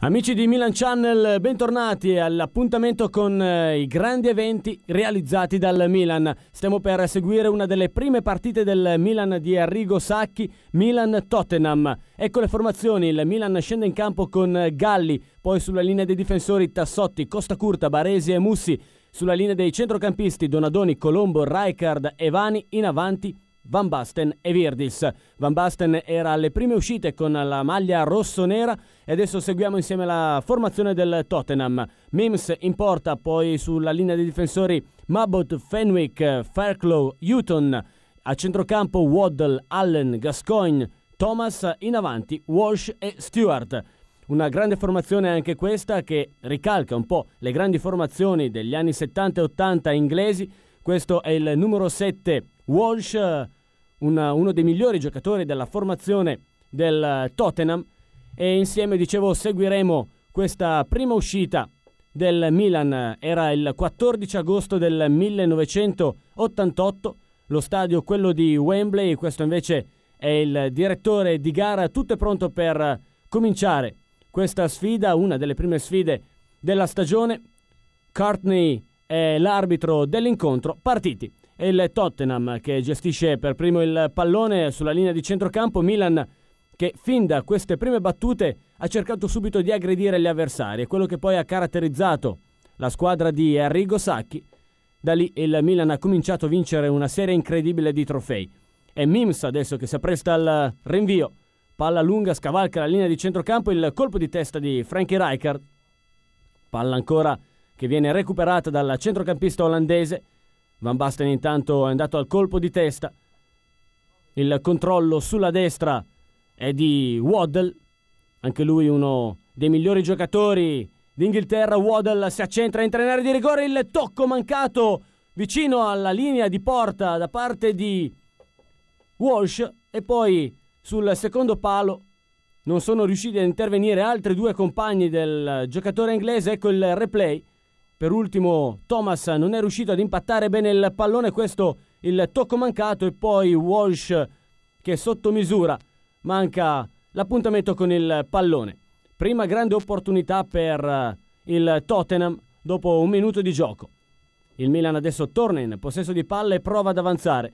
Amici di Milan Channel, bentornati all'appuntamento con eh, i grandi eventi realizzati dal Milan. Stiamo per seguire una delle prime partite del Milan di Arrigo Sacchi, Milan-Tottenham. Ecco le formazioni, il Milan scende in campo con Galli, poi sulla linea dei difensori Tassotti, Costa Curta, Baresi e Mussi, sulla linea dei centrocampisti Donadoni, Colombo, Rijkaard e Vani, in avanti Van Basten e Virdis. Van Basten era alle prime uscite con la maglia rosso-nera e adesso seguiamo insieme la formazione del Tottenham. Mims in porta, poi sulla linea dei difensori Mabot, Fenwick, Fairclough, Hutton. A centrocampo Waddle, Allen, Gascoigne, Thomas in avanti, Walsh e Stewart. Una grande formazione anche questa che ricalca un po' le grandi formazioni degli anni 70 e 80 inglesi. Questo è il numero 7 Walsh una, uno dei migliori giocatori della formazione del Tottenham. E insieme, dicevo, seguiremo questa prima uscita del Milan. Era il 14 agosto del 1988, lo stadio quello di Wembley, questo invece è il direttore di gara, tutto è pronto per cominciare questa sfida, una delle prime sfide della stagione. Courtney è l'arbitro dell'incontro, partiti è il Tottenham che gestisce per primo il pallone sulla linea di centrocampo, Milan che fin da queste prime battute ha cercato subito di aggredire gli avversari, quello che poi ha caratterizzato la squadra di Arrigo Sacchi. Da lì il Milan ha cominciato a vincere una serie incredibile di trofei. È Mims adesso che si appresta al rinvio. Palla lunga, scavalca la linea di centrocampo, il colpo di testa di Frankie Rijkaard. Palla ancora che viene recuperata dal centrocampista olandese Van Basten intanto è andato al colpo di testa. Il controllo sulla destra è di Waddle, anche lui uno dei migliori giocatori d'Inghilterra. Waddle si accentra, entra in area di rigore, il tocco mancato vicino alla linea di porta da parte di Walsh e poi sul secondo palo non sono riusciti a intervenire altri due compagni del giocatore inglese. Ecco il replay per ultimo Thomas non è riuscito ad impattare bene il pallone, questo il tocco mancato e poi Walsh che sotto misura manca l'appuntamento con il pallone. Prima grande opportunità per eh, il Tottenham dopo un minuto di gioco. Il Milan adesso torna in possesso di palla e prova ad avanzare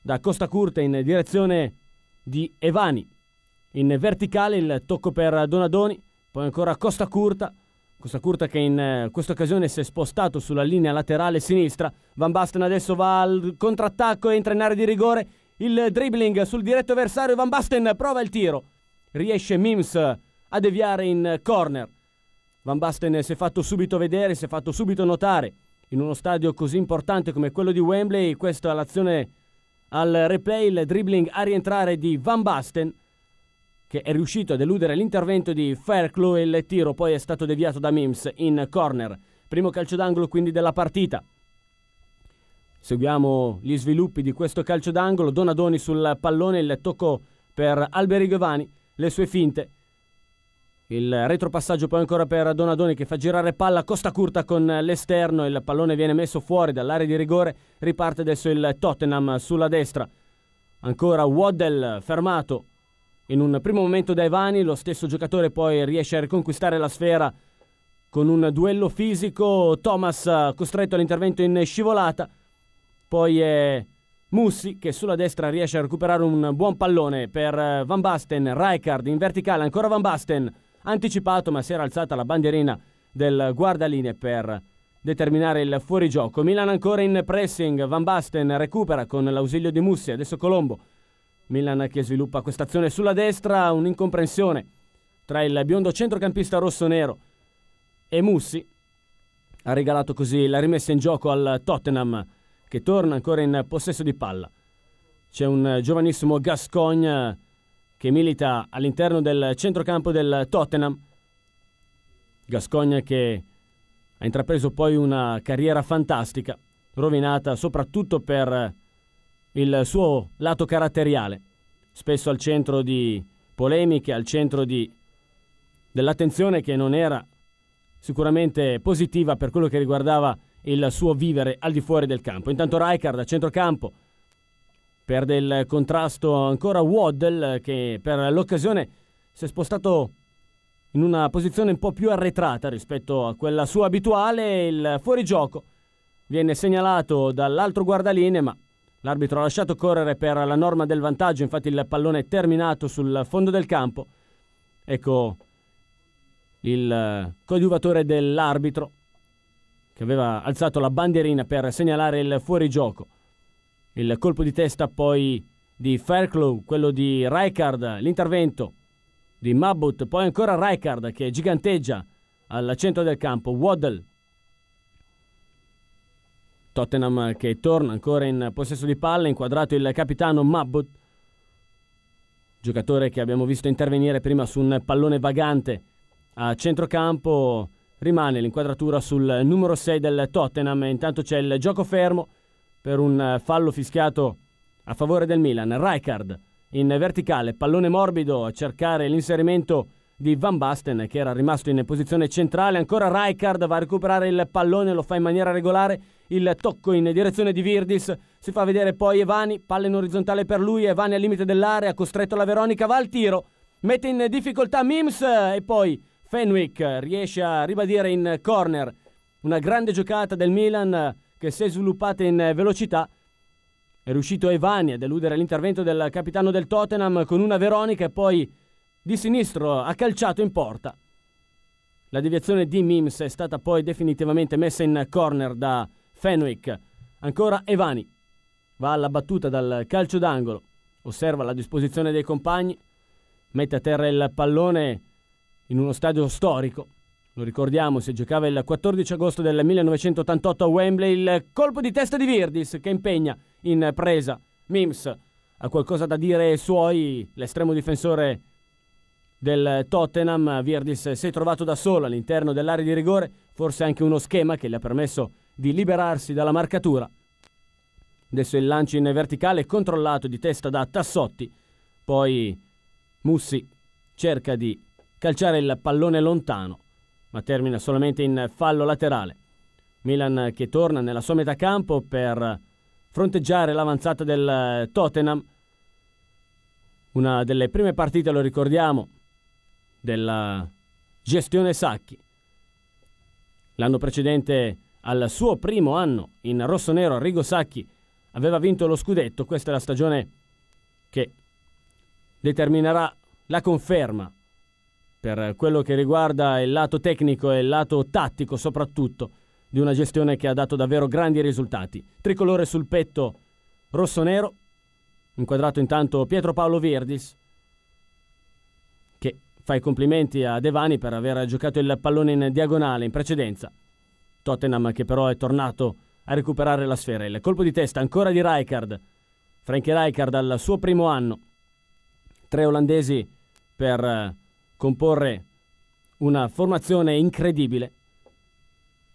da Costa Curta in direzione di Evani. In verticale il tocco per Donadoni, poi ancora Costa Curta questa curta che in eh, questa occasione si è spostato sulla linea laterale sinistra. Van Basten adesso va al contrattacco, entra in area di rigore. Il dribbling sul diretto avversario. Van Basten prova il tiro. Riesce Mims a deviare in corner. Van Basten si è fatto subito vedere, si è fatto subito notare. In uno stadio così importante come quello di Wembley, questa è l'azione al replay, il dribbling a rientrare di Van Basten che è riuscito ad eludere l'intervento di Fairclough e il tiro poi è stato deviato da Mims in corner. Primo calcio d'angolo quindi della partita. Seguiamo gli sviluppi di questo calcio d'angolo. Donadoni sul pallone, il tocco per Alberi Giovanni, le sue finte. Il retropassaggio poi ancora per Donadoni che fa girare palla costa curta con l'esterno, il pallone viene messo fuori dall'area di rigore, riparte adesso il Tottenham sulla destra. Ancora Waddell fermato in un primo momento da Evani, lo stesso giocatore poi riesce a riconquistare la sfera con un duello fisico. Thomas costretto all'intervento in scivolata. Poi è Mussi che sulla destra riesce a recuperare un buon pallone per Van Basten. Rijkaard in verticale, ancora Van Basten. Anticipato ma si era alzata la bandierina del guardaline per determinare il fuorigioco. Milan ancora in pressing. Van Basten recupera con l'ausilio di Mussi. Adesso Colombo Milan che sviluppa questa azione sulla destra, un'incomprensione tra il biondo centrocampista rosso-nero e Mussi. Ha regalato così la rimessa in gioco al Tottenham che torna ancora in possesso di palla. C'è un giovanissimo Gascogne che milita all'interno del centrocampo del Tottenham. Gascogne che ha intrapreso poi una carriera fantastica, rovinata soprattutto per il suo lato caratteriale, spesso al centro di polemiche, al centro di, dell'attenzione che non era sicuramente positiva per quello che riguardava il suo vivere al di fuori del campo. Intanto Rijkaard a centrocampo perde il contrasto ancora Waddle che per l'occasione si è spostato in una posizione un po' più arretrata rispetto a quella sua abituale. Il fuorigioco viene segnalato dall'altro guardaline, ma l'arbitro ha lasciato correre per la norma del vantaggio, infatti il pallone è terminato sul fondo del campo. Ecco il coadiuvatore dell'arbitro che aveva alzato la bandierina per segnalare il fuorigioco. Il colpo di testa poi di Fairclough, quello di Rijkaard, l'intervento di Mabut, poi ancora Rijkaard che giganteggia al centro del campo, Waddle. Tottenham che torna ancora in possesso di palla, inquadrato il capitano Mabut, giocatore che abbiamo visto intervenire prima su un pallone vagante a centrocampo, rimane l'inquadratura sul numero 6 del Tottenham, intanto c'è il gioco fermo per un fallo fischiato a favore del Milan. Rijkaard in verticale, pallone morbido a cercare l'inserimento di Van Basten che era rimasto in posizione centrale. Ancora Rijkaard va a recuperare il pallone, lo fa in maniera regolare. Il tocco in direzione di Virdis. Si fa vedere poi Evani, palla in orizzontale per lui. Evani al limite dell'area, costretto la Veronica, va al tiro. Mette in difficoltà Mims e poi Fenwick riesce a ribadire in corner. Una grande giocata del Milan che si è sviluppata in velocità è riuscito Evani a deludere l'intervento del capitano del Tottenham con una Veronica e poi di sinistro ha calciato in porta. La deviazione di Mims è stata poi definitivamente messa in corner da Fenwick. Ancora Evani. Va alla battuta dal calcio d'angolo. Osserva la disposizione dei compagni. Mette a terra il pallone in uno stadio storico. Lo ricordiamo, si giocava il 14 agosto del 1988 a Wembley. Il colpo di testa di Virdis che impegna in presa. Mims ha qualcosa da dire ai suoi, l'estremo difensore del Tottenham. Virdis si è trovato da solo all'interno dell'area di rigore, forse anche uno schema che gli ha permesso di liberarsi dalla marcatura. Adesso il lancio in verticale controllato di testa da Tassotti. Poi Mussi cerca di calciare il pallone lontano, ma termina solamente in fallo laterale. Milan che torna nella sua metà campo per fronteggiare l'avanzata del Tottenham. Una delle prime partite, lo ricordiamo, della gestione Sacchi. L'anno precedente, al suo primo anno in rosso-nero, Arrigo Sacchi aveva vinto lo scudetto. Questa è la stagione che determinerà la conferma per quello che riguarda il lato tecnico e il lato tattico soprattutto di una gestione che ha dato davvero grandi risultati. Tricolore sul petto rosso-nero, inquadrato intanto Pietro Paolo Virdis, che fa i complimenti a Devani per aver giocato il pallone in diagonale in precedenza. Tottenham che però è tornato a recuperare la sfera. Il colpo di testa ancora di Rijkaard. Frankie Rijkaard al suo primo anno. Tre olandesi per comporre una formazione incredibile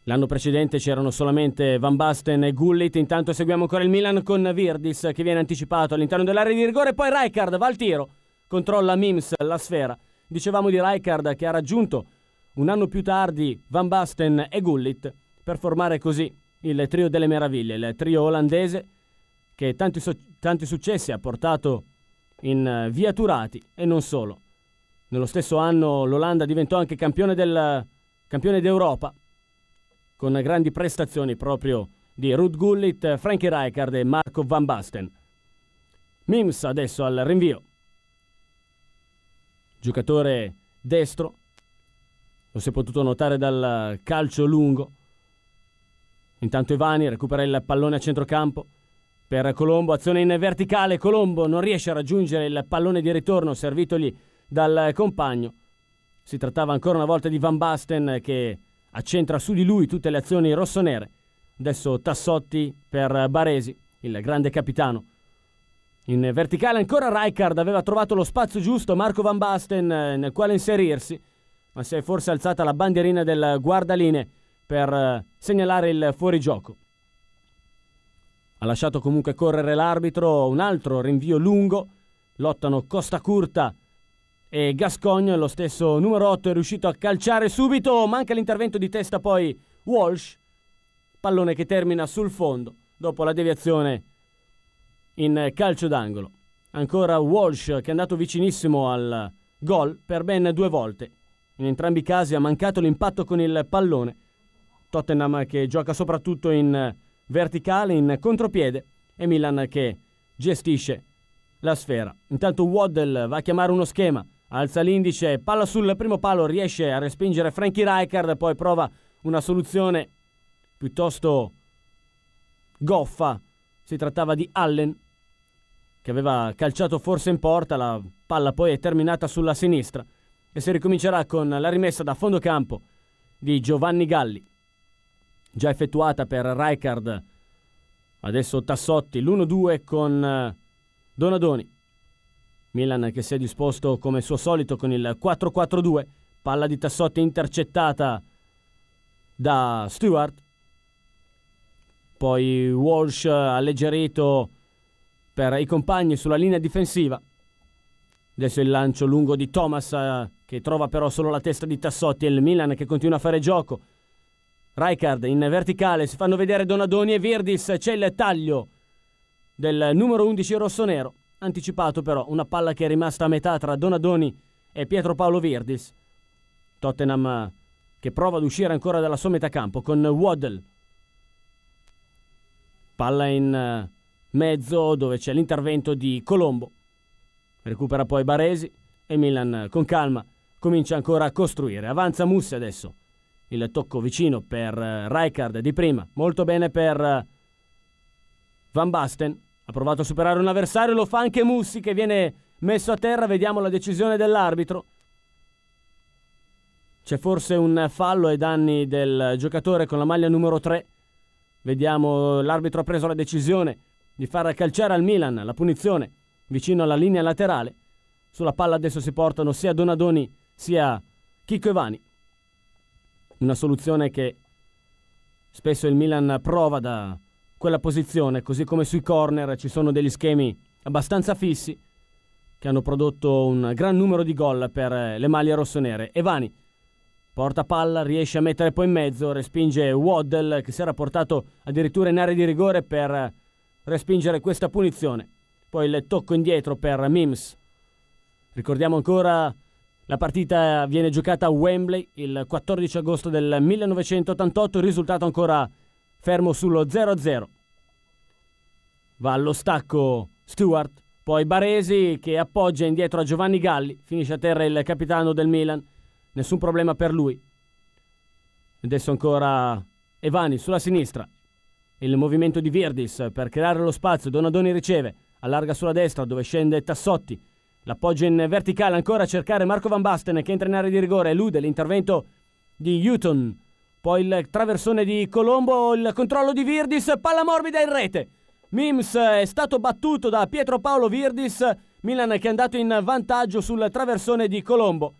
L'anno precedente c'erano solamente Van Basten e Gullit, intanto seguiamo ancora il Milan con Virdis che viene anticipato all'interno dell'area di rigore, poi Rijkaard va al tiro, controlla Mims la sfera. Dicevamo di Rijkaard che ha raggiunto un anno più tardi Van Basten e Gullit per formare così il trio delle meraviglie, il trio olandese che tanti, so- tanti successi ha portato in via Turati e non solo. Nello stesso anno l'Olanda diventò anche campione, del, campione d'Europa con grandi prestazioni proprio di Ruth Gullit, Frankie Rijkaard e Marco Van Basten. Mims adesso al rinvio. Giocatore destro, lo si è potuto notare dal calcio lungo. Intanto Ivani recupera il pallone a centrocampo per Colombo, azione in verticale, Colombo non riesce a raggiungere il pallone di ritorno servitogli dal compagno. Si trattava ancora una volta di Van Basten che accentra su di lui tutte le azioni rossonere. Adesso Tassotti per Baresi, il grande capitano. In verticale ancora Rijkaard aveva trovato lo spazio giusto, Marco Van Basten eh, nel quale inserirsi, ma si è forse alzata la bandierina del guardaline per eh, segnalare il fuorigioco. Ha lasciato comunque correre l'arbitro, un altro rinvio lungo, lottano Costa Curta e Gascogno, lo stesso numero 8, è riuscito a calciare subito. Manca l'intervento di testa poi Walsh. Pallone che termina sul fondo dopo la deviazione in calcio d'angolo. Ancora Walsh che è andato vicinissimo al gol per ben due volte In entrambi i casi ha mancato l'impatto con il pallone. Tottenham che gioca soprattutto in verticale, in contropiede e Milan che gestisce la sfera. Intanto Waddle va a chiamare uno schema, alza l'indice, palla sul primo palo, riesce a respingere Frankie Rijkaard, poi prova una soluzione piuttosto goffa. Si trattava di Allen che aveva calciato forse in porta, la palla poi è terminata sulla sinistra e si ricomincerà con la rimessa da fondo campo di Giovanni Galli, già effettuata per Rijkaard. Adesso Tassotti, l'1-2 con eh, Donadoni. Milan che si è disposto come suo solito con il 4-4-2, palla di Tassotti intercettata da Stewart. Poi Walsh alleggerito per i compagni sulla linea difensiva. Adesso il lancio lungo di Thomas eh, che trova però solo la testa di Tassotti e il Milan che continua a fare gioco. Rijkaard in verticale, si fanno vedere Donadoni e Virdis, c'è il taglio del numero 11 rossonero, anticipato però una palla che è rimasta a metà tra Donadoni e Pietro Paolo Virdis. Tottenham eh, che prova ad uscire ancora dalla sua metà campo con Waddle. Palla in eh, mezzo dove c'è l'intervento di Colombo. Recupera poi Baresi e Milan con calma comincia ancora a costruire. Avanza Mussi adesso. Il tocco vicino per eh, Rijkaard di prima. Molto bene per eh, Van Basten. Ha provato a superare un avversario, lo fa anche Mussi che viene messo a terra. Vediamo la decisione dell'arbitro. C'è forse un fallo ai danni del giocatore con la maglia numero 3. Vediamo, l'arbitro ha preso la decisione di far calciare al Milan la punizione vicino alla linea laterale. Sulla palla adesso si portano sia Donadoni sia Chico Evani. Una soluzione che spesso il Milan prova da quella posizione, così come sui corner ci sono degli schemi abbastanza fissi che hanno prodotto un gran numero di gol per le maglie rossonere. Evani porta palla, riesce a mettere poi in mezzo, respinge Waddle che si era portato addirittura in area di rigore per respingere questa punizione. Poi il tocco indietro per Mims. Ricordiamo ancora la partita viene giocata a Wembley il 14 agosto del 1988, il risultato ancora fermo sullo 0-0. Va allo stacco Stewart, poi Baresi che appoggia indietro a Giovanni Galli, finisce a terra il capitano del Milan, nessun problema per lui. Adesso ancora Evani sulla sinistra, il movimento di Virdis per creare lo spazio. Donadoni riceve, allarga sulla destra dove scende Tassotti. L'appoggio in verticale ancora a cercare Marco Van Basten che entra in area di rigore, elude l'intervento di Houghton. Poi il traversone di Colombo, il controllo di Virdis, palla morbida in rete. Mims è stato battuto da Pietro Paolo Virdis, Milan che è andato in vantaggio sul traversone di Colombo.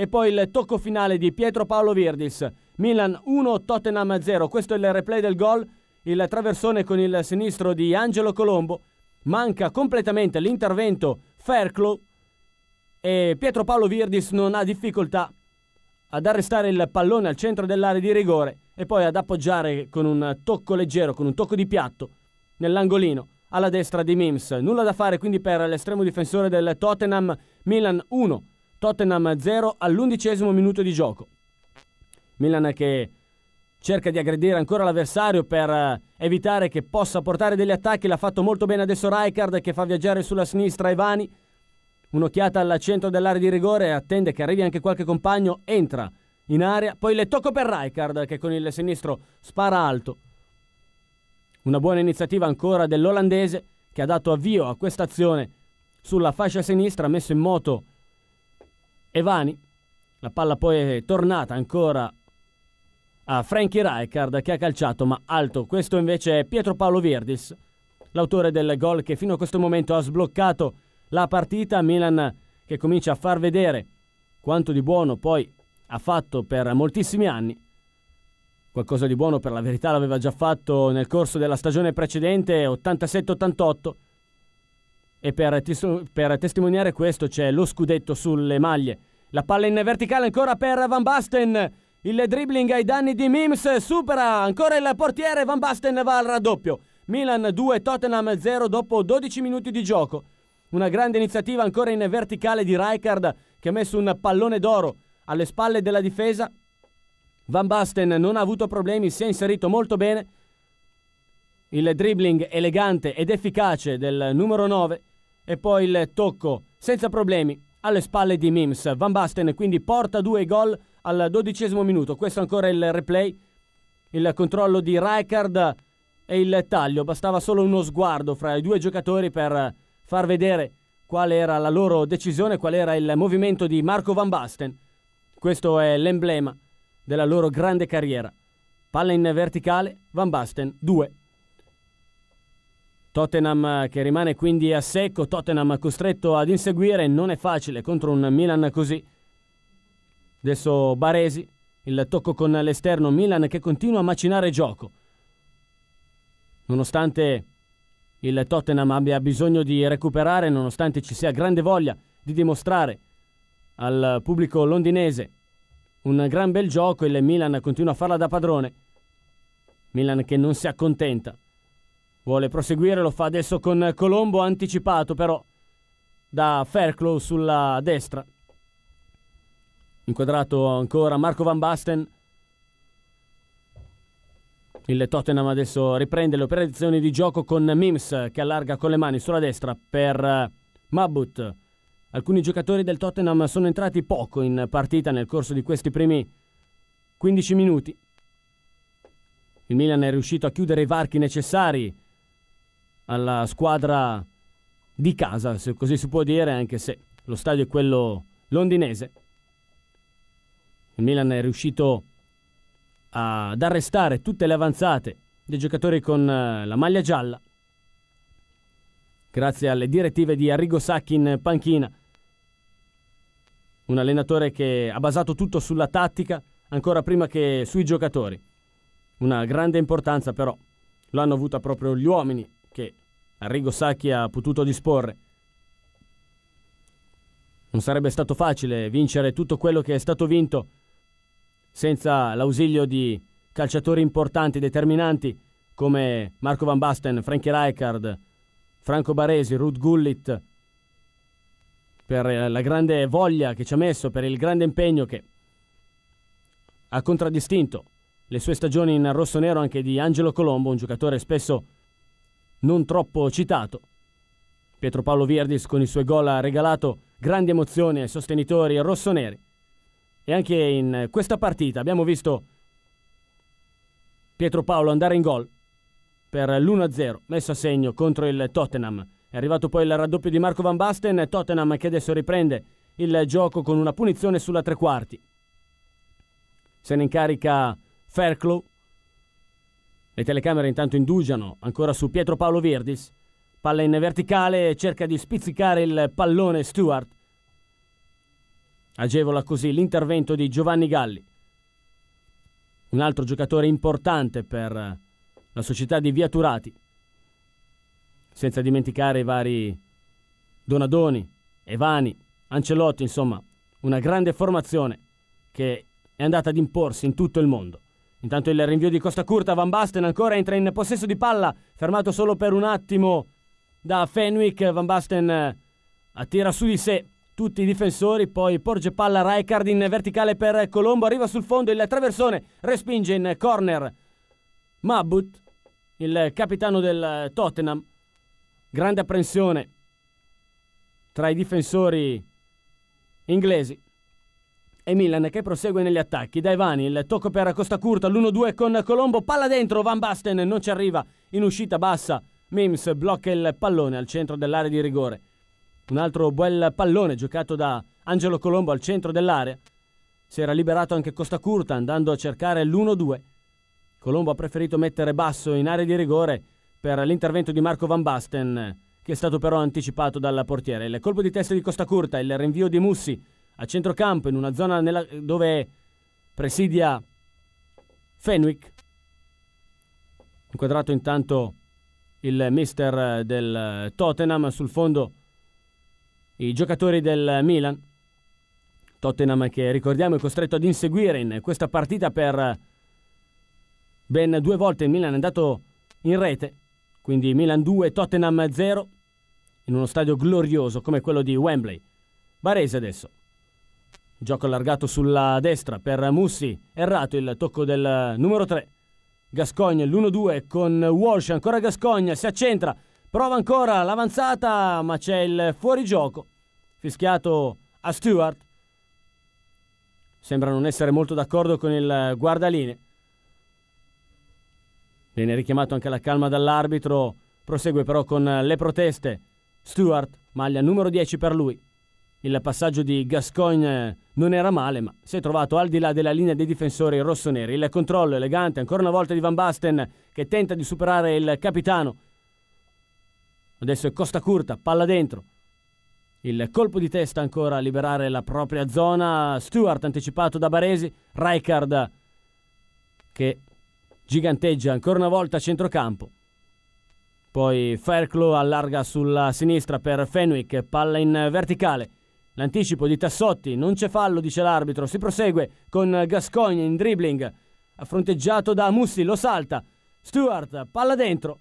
E poi il tocco finale di Pietro Paolo Virdis. Milan 1, Tottenham 0. Questo è il replay del gol il traversone con il sinistro di Angelo Colombo, manca completamente l'intervento Fairclough e Pietro Paolo Virdis non ha difficoltà ad arrestare il pallone al centro dell'area di rigore e poi ad appoggiare con un tocco leggero, con un tocco di piatto nell'angolino alla destra di Mims. Nulla da fare quindi per l'estremo difensore del Tottenham, Milan 1, Tottenham 0 all'undicesimo minuto di gioco. Milan che cerca di aggredire ancora l'avversario per eh, evitare che possa portare degli attacchi. L'ha fatto molto bene adesso Rijkaard che fa viaggiare sulla sinistra Ivani. Un'occhiata al centro dell'area di rigore, attende che arrivi anche qualche compagno, entra in area, poi le tocco per Rijkaard che con il sinistro spara alto. Una buona iniziativa ancora dell'olandese che ha dato avvio a questa azione sulla fascia sinistra, ha messo in moto Evani. La palla poi è tornata ancora a Frankie Rijkaard che ha calciato ma alto. Questo invece è Pietro Paolo Virdis, l'autore del gol che fino a questo momento ha sbloccato la partita. Milan che comincia a far vedere quanto di buono poi ha fatto per moltissimi anni. Qualcosa di buono per la verità l'aveva già fatto nel corso della stagione precedente, 87-88. E per, tis- per testimoniare questo c'è lo scudetto sulle maglie. La palla in verticale ancora per Van Basten il dribbling ai danni di Mims supera ancora il portiere. Van Basten va al raddoppio. Milan 2, Tottenham 0 dopo 12 minuti di gioco. Una grande iniziativa ancora in verticale di Rijkaard che ha messo un pallone d'oro alle spalle della difesa. Van Basten non ha avuto problemi, si è inserito molto bene. Il dribbling elegante ed efficace del numero 9 e poi il tocco senza problemi alle spalle di Mims. Van Basten quindi porta due gol al dodicesimo minuto. Questo ancora il replay. Il controllo di Rijkaard e il taglio. Bastava solo uno sguardo fra i due giocatori per far vedere qual era la loro decisione, qual era il movimento di Marco Van Basten. Questo è l'emblema della loro grande carriera. Palla in verticale, Van Basten 2. Tottenham che rimane quindi a secco, Tottenham costretto ad inseguire, non è facile contro un Milan così. Adesso Baresi, il tocco con l'esterno, Milan che continua a macinare gioco. Nonostante il Tottenham abbia bisogno di recuperare, nonostante ci sia grande voglia di dimostrare al pubblico londinese un gran bel gioco, il Milan continua a farla da padrone. Milan che non si accontenta Vuole proseguire, lo fa adesso con Colombo anticipato però da Fairclough sulla destra. Inquadrato ancora Marco Van Basten. Il Tottenham adesso riprende le operazioni di gioco con Mims che allarga con le mani sulla destra per Mabut. Alcuni giocatori del Tottenham sono entrati poco in partita nel corso di questi primi 15 minuti. Il Milan è riuscito a chiudere i varchi necessari alla squadra di casa, se così si può dire, anche se lo stadio è quello londinese. Il Milan è riuscito ad arrestare tutte le avanzate dei giocatori con eh, la maglia gialla, grazie alle direttive di Arrigo Sacchi in panchina. Un allenatore che ha basato tutto sulla tattica ancora prima che sui giocatori. Una grande importanza però lo hanno avuta proprio gli uomini che Arrigo Sacchi ha potuto disporre. Non sarebbe stato facile vincere tutto quello che è stato vinto senza l'ausilio di calciatori importanti, determinanti come Marco Van Basten, Frankie Rijkaard, Franco Baresi, Ruth Gullit, per la grande voglia che ci ha messo, per il grande impegno che ha contraddistinto le sue stagioni in rosso-nero anche di Angelo Colombo, un giocatore spesso non troppo citato. Pietro Paolo Vierdis con i suoi gol ha regalato grandi emozioni ai sostenitori rossoneri. E anche in questa partita abbiamo visto Pietro Paolo andare in gol per l'1-0 messo a segno contro il Tottenham. È arrivato poi il raddoppio di Marco Van Basten, Tottenham che adesso riprende il gioco con una punizione sulla tre quarti. Se ne incarica Fairclough le telecamere intanto indugiano ancora su Pietro Paolo Virdis. Palla in verticale, cerca di spizzicare il pallone Stewart. Agevola così l'intervento di Giovanni Galli. Un altro giocatore importante per la società di Viaturati. Senza dimenticare i vari Donadoni, Evani, Ancelotti, insomma, una grande formazione che è andata ad imporsi in tutto il mondo. Intanto il rinvio di Costa Curta, Van Basten ancora entra in possesso di palla, fermato solo per un attimo da Fenwick. Van Basten eh, attira su di sé tutti i difensori, poi porge palla Rijkaard in verticale per Colombo, arriva sul fondo il traversone, respinge in corner Mabut, il capitano del Tottenham. Grande apprensione tra i difensori inglesi e Milan che prosegue negli attacchi. Dai Vani, il tocco per Costa Curta, l'1-2 con Colombo, palla dentro, Van Basten non ci arriva, in uscita bassa, Mims blocca il pallone al centro dell'area di rigore. Un altro bel pallone giocato da Angelo Colombo al centro dell'area. Si era liberato anche Costa Curta andando a cercare l'1-2. Colombo ha preferito mettere basso in area di rigore per l'intervento di Marco Van Basten, che è stato però anticipato dal portiere. Il colpo di testa di Costa Curta, il rinvio di Mussi a centrocampo in una zona nella, dove presidia Fenwick. Inquadrato intanto il mister del Tottenham sul fondo i giocatori del Milan. Tottenham che ricordiamo è costretto ad inseguire in questa partita per ben due volte il Milan è andato in rete, quindi Milan 2, Tottenham 0 in uno stadio glorioso come quello di Wembley. Varese adesso Gioco allargato sulla destra per Mussi, errato il tocco del numero 3. Gascogna l'1-2 con Walsh, ancora Gascogna, si accentra, prova ancora l'avanzata, ma c'è il fuorigioco. Fischiato a Stewart. Sembra non essere molto d'accordo con il guardaline. Viene richiamato anche la calma dall'arbitro, prosegue però con le proteste. Stewart, maglia numero 10 per lui. Il passaggio di Gascogne non era male, ma si è trovato al di là della linea dei difensori rossoneri. Il controllo elegante ancora una volta di Van Basten che tenta di superare il capitano. Adesso è Costa Curta, palla dentro. Il colpo di testa ancora a liberare la propria zona. Stewart anticipato da Baresi. Rijkaard che giganteggia ancora una volta a centrocampo. Poi Fairclough allarga sulla sinistra per Fenwick, palla in verticale. L'anticipo di Tassotti, non c'è fallo, dice l'arbitro. Si prosegue con Gascogne in dribbling, affronteggiato da Mussi, lo salta. Stewart, palla dentro.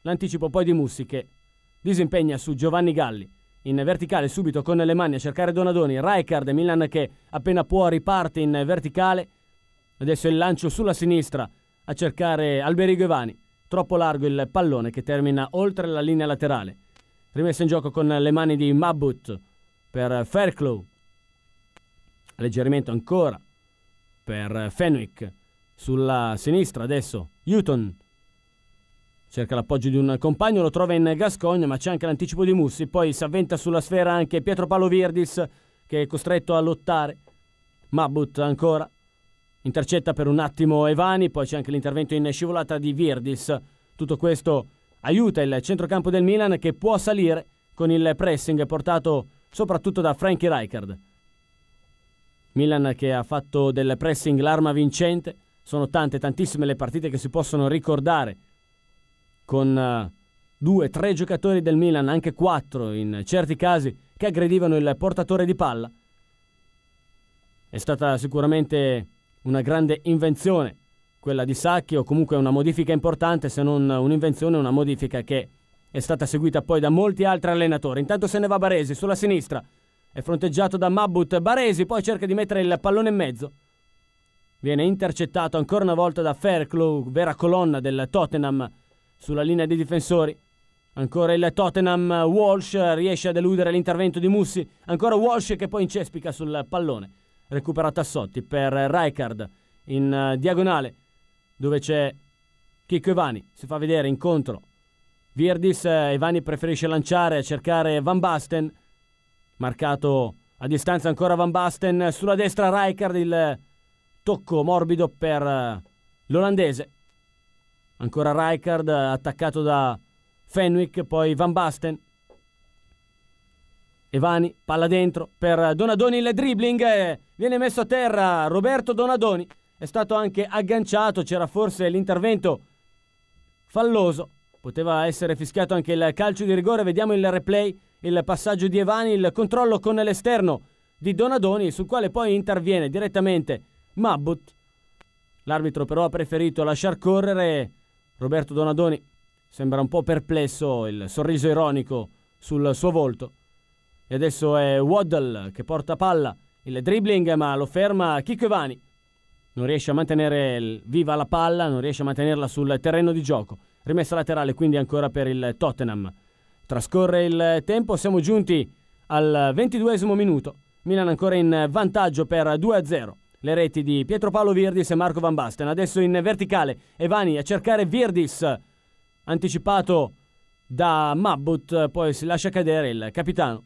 L'anticipo poi di Mussi che disimpegna su Giovanni Galli. In verticale subito con le mani a cercare Donadoni. Rijkaard, Milan che appena può riparte in verticale. Adesso il lancio sulla sinistra a cercare Alberigo Evani. Troppo largo il pallone che termina oltre la linea laterale. Rimesso in gioco con le mani di Mabut per Fairclough. Alleggerimento ancora per Fenwick. Sulla sinistra adesso Hutton cerca l'appoggio di un compagno, lo trova in Gascogna, ma c'è anche l'anticipo di Mussi. Poi si avventa sulla sfera anche Pietro Paolo Virdis che è costretto a lottare. Mabut ancora intercetta per un attimo Evani, poi c'è anche l'intervento in scivolata di Virdis. Tutto questo aiuta il centrocampo del Milan che può salire con il pressing portato soprattutto da Frankie Rijkaard. Milan che ha fatto del pressing l'arma vincente, sono tante, tantissime le partite che si possono ricordare con uh, due, tre giocatori del Milan, anche quattro in certi casi, che aggredivano il portatore di palla. È stata sicuramente una grande invenzione quella di Sacchi o comunque una modifica importante, se non un'invenzione, una modifica che è stata seguita poi da molti altri allenatori. Intanto se ne va Baresi sulla sinistra. È fronteggiato da Mabut. Baresi poi cerca di mettere il pallone in mezzo. Viene intercettato ancora una volta da Fairclough, vera colonna del Tottenham, sulla linea dei difensori. Ancora il Tottenham, Walsh riesce a deludere l'intervento di Mussi. Ancora Walsh che poi incespica sul pallone. Recupera Tassotti per Rijkaard in diagonale, dove c'è Chicco Evani. Si fa vedere incontro Virdis, Ivani eh, preferisce lanciare e cercare Van Basten. Marcato a distanza ancora Van Basten. Sulla destra Rijkaard il tocco morbido per eh, l'olandese. Ancora Rijkaard attaccato da Fenwick, poi Van Basten. Evani, palla dentro per Donadoni il dribbling, eh, viene messo a terra Roberto Donadoni, è stato anche agganciato, c'era forse l'intervento falloso Poteva essere fischiato anche il calcio di rigore, vediamo il replay, il passaggio di Evani, il controllo con l'esterno di Donadoni, sul quale poi interviene direttamente Mabbut. L'arbitro però ha preferito lasciar correre Roberto Donadoni. Sembra un po' perplesso il sorriso ironico sul suo volto. E adesso è Waddle che porta palla, il dribbling ma lo ferma Chicco Evani. Non riesce a mantenere viva la palla, non riesce a mantenerla sul terreno di gioco rimessa laterale quindi ancora per il Tottenham. Trascorre il tempo, siamo giunti al ventiduesimo minuto. Milan ancora in vantaggio per 2-0. Le reti di Pietro Paolo Virdis e Marco Van Basten. Adesso in verticale Evani a cercare Virdis, anticipato da Mabbut, poi si lascia cadere il capitano.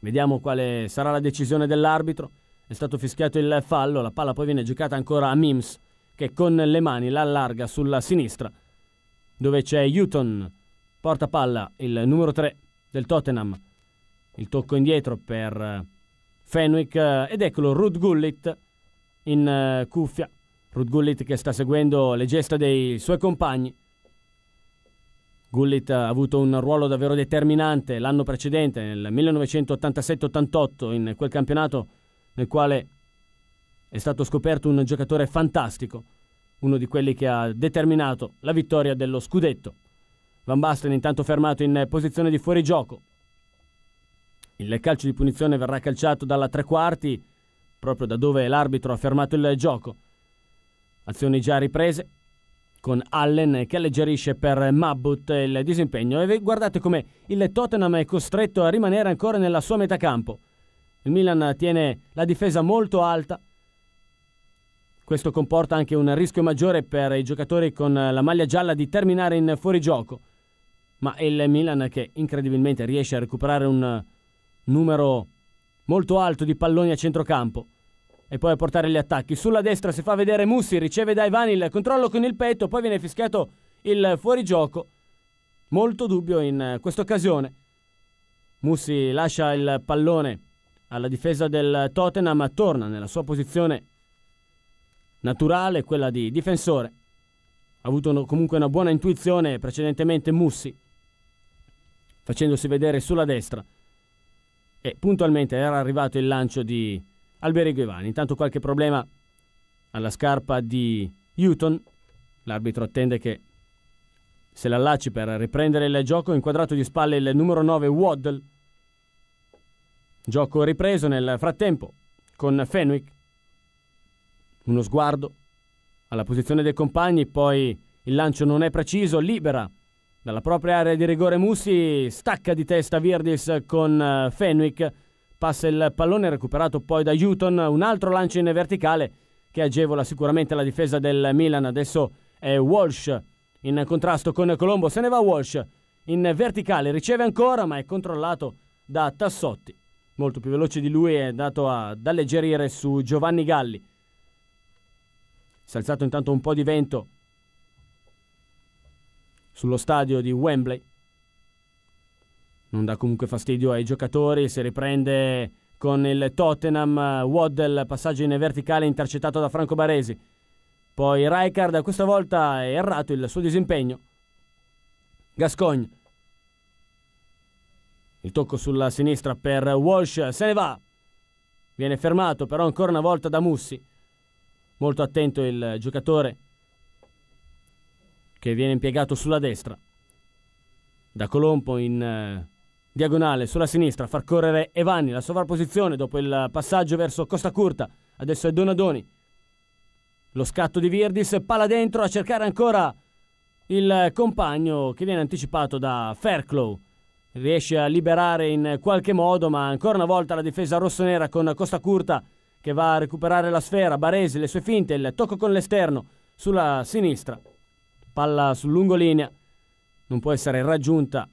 Vediamo quale sarà la decisione dell'arbitro. È stato fischiato il fallo, la palla poi viene giocata ancora a Mims che con le mani la allarga sulla sinistra dove c'è Hutton, porta palla, il numero 3 del Tottenham. Il tocco indietro per eh, Fenwick eh, ed eccolo Rudd Gullit in eh, cuffia. Rudd Gullit che sta seguendo le gesta dei suoi compagni. Gullit ha avuto un ruolo davvero determinante l'anno precedente, nel 1987-88, in quel campionato nel quale è stato scoperto un giocatore fantastico uno di quelli che ha determinato la vittoria dello scudetto. Van Basten intanto fermato in posizione di fuorigioco. Il calcio di punizione verrà calciato dalla tre quarti, proprio da dove l'arbitro ha fermato il gioco. Azioni già riprese, con Allen che alleggerisce per Mabbut il disimpegno e guardate come il Tottenham è costretto a rimanere ancora nella sua metà campo. Il Milan tiene la difesa molto alta. Questo comporta anche un rischio maggiore per i giocatori con la maglia gialla di terminare in fuorigioco. Ma il Milan che incredibilmente riesce a recuperare un numero molto alto di palloni a centrocampo e poi a portare gli attacchi. Sulla destra si fa vedere Mussi, riceve da Ivani il controllo con il petto, poi viene fischiato il fuorigioco. Molto dubbio in questa occasione. Mussi lascia il pallone alla difesa del Tottenham, torna nella sua posizione naturale, quella di difensore. Ha avuto comunque una buona intuizione precedentemente Mussi, facendosi vedere sulla destra. E puntualmente era arrivato il lancio di Alberigo Ivani. Intanto qualche problema alla scarpa di Houghton. L'arbitro attende che se la allacci per riprendere il gioco. Inquadrato di spalle il numero 9 Waddle. Gioco ripreso nel frattempo con Fenwick. Uno sguardo alla posizione dei compagni, poi il lancio non è preciso, libera dalla propria area di rigore Mussi, stacca di testa Virdis con eh, Fenwick, passa il pallone recuperato poi da Houghton, un altro lancio in verticale che agevola sicuramente la difesa del Milan, adesso è Walsh in contrasto con Colombo, se ne va Walsh in verticale, riceve ancora ma è controllato da Tassotti molto più veloce di lui, è andato ad alleggerire su Giovanni Galli. Si è alzato intanto un po' di vento sullo stadio di Wembley. Non dà comunque fastidio ai giocatori, si riprende con il Tottenham, Waddell, passaggio in verticale intercettato da Franco Baresi. Poi Rijkaard, questa volta è errato il suo disimpegno. Gascogne il tocco sulla sinistra per Walsh, se ne va. Viene fermato però ancora una volta da Mussi. Molto attento il giocatore che viene impiegato sulla destra. Da Colombo in eh, diagonale sulla sinistra, far correre Evani, la sovrapposizione dopo il passaggio verso Costa Curta. Adesso è Donadoni. Lo scatto di Virdis, palla dentro a cercare ancora il compagno che viene anticipato da Fairclough riesce a liberare in qualche modo, ma ancora una volta la difesa rossonera con Costa Curta che va a recuperare la sfera, Baresi, le sue finte, il tocco con l'esterno sulla sinistra, palla sul lungolinea, non può essere raggiunta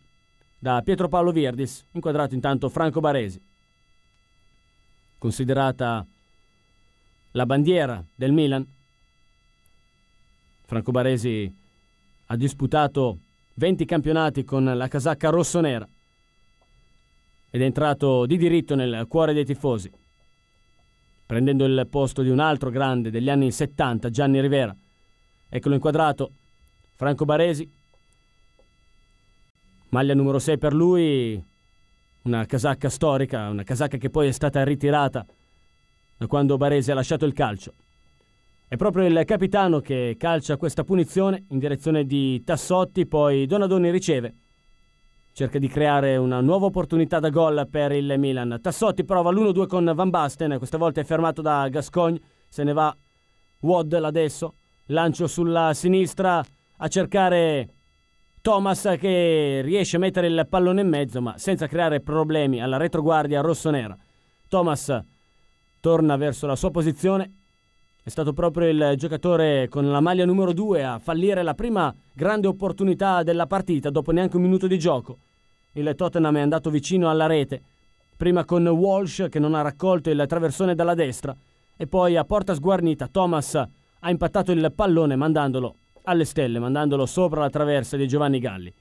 da Pietro Paolo Virdis, inquadrato intanto Franco Baresi. Considerata la bandiera del Milan, Franco Baresi ha disputato 20 campionati con la casacca rossonera ed è entrato di diritto nel cuore dei tifosi, prendendo il posto di un altro grande degli anni 70, Gianni Rivera. Eccolo inquadrato, Franco Baresi, maglia numero 6 per lui, una casacca storica, una casacca che poi è stata ritirata da quando Baresi ha lasciato il calcio. È proprio il capitano che calcia questa punizione in direzione di Tassotti, poi Donadoni riceve. Cerca di creare una nuova opportunità da gol per il Milan. Tassotti prova l'1-2 con Van Basten, questa volta è fermato da Gascogne, se ne va Waddle adesso. Lancio sulla sinistra a cercare Thomas che riesce a mettere il pallone in mezzo ma senza creare problemi alla retroguardia rossonera. Thomas torna verso la sua posizione è stato proprio il giocatore con la maglia numero 2 a fallire la prima grande opportunità della partita dopo neanche un minuto di gioco. Il Tottenham è andato vicino alla rete, prima con Walsh che non ha raccolto il traversone dalla destra e poi a porta sguarnita Thomas ha impattato il pallone mandandolo alle stelle, mandandolo sopra la traversa di Giovanni Galli.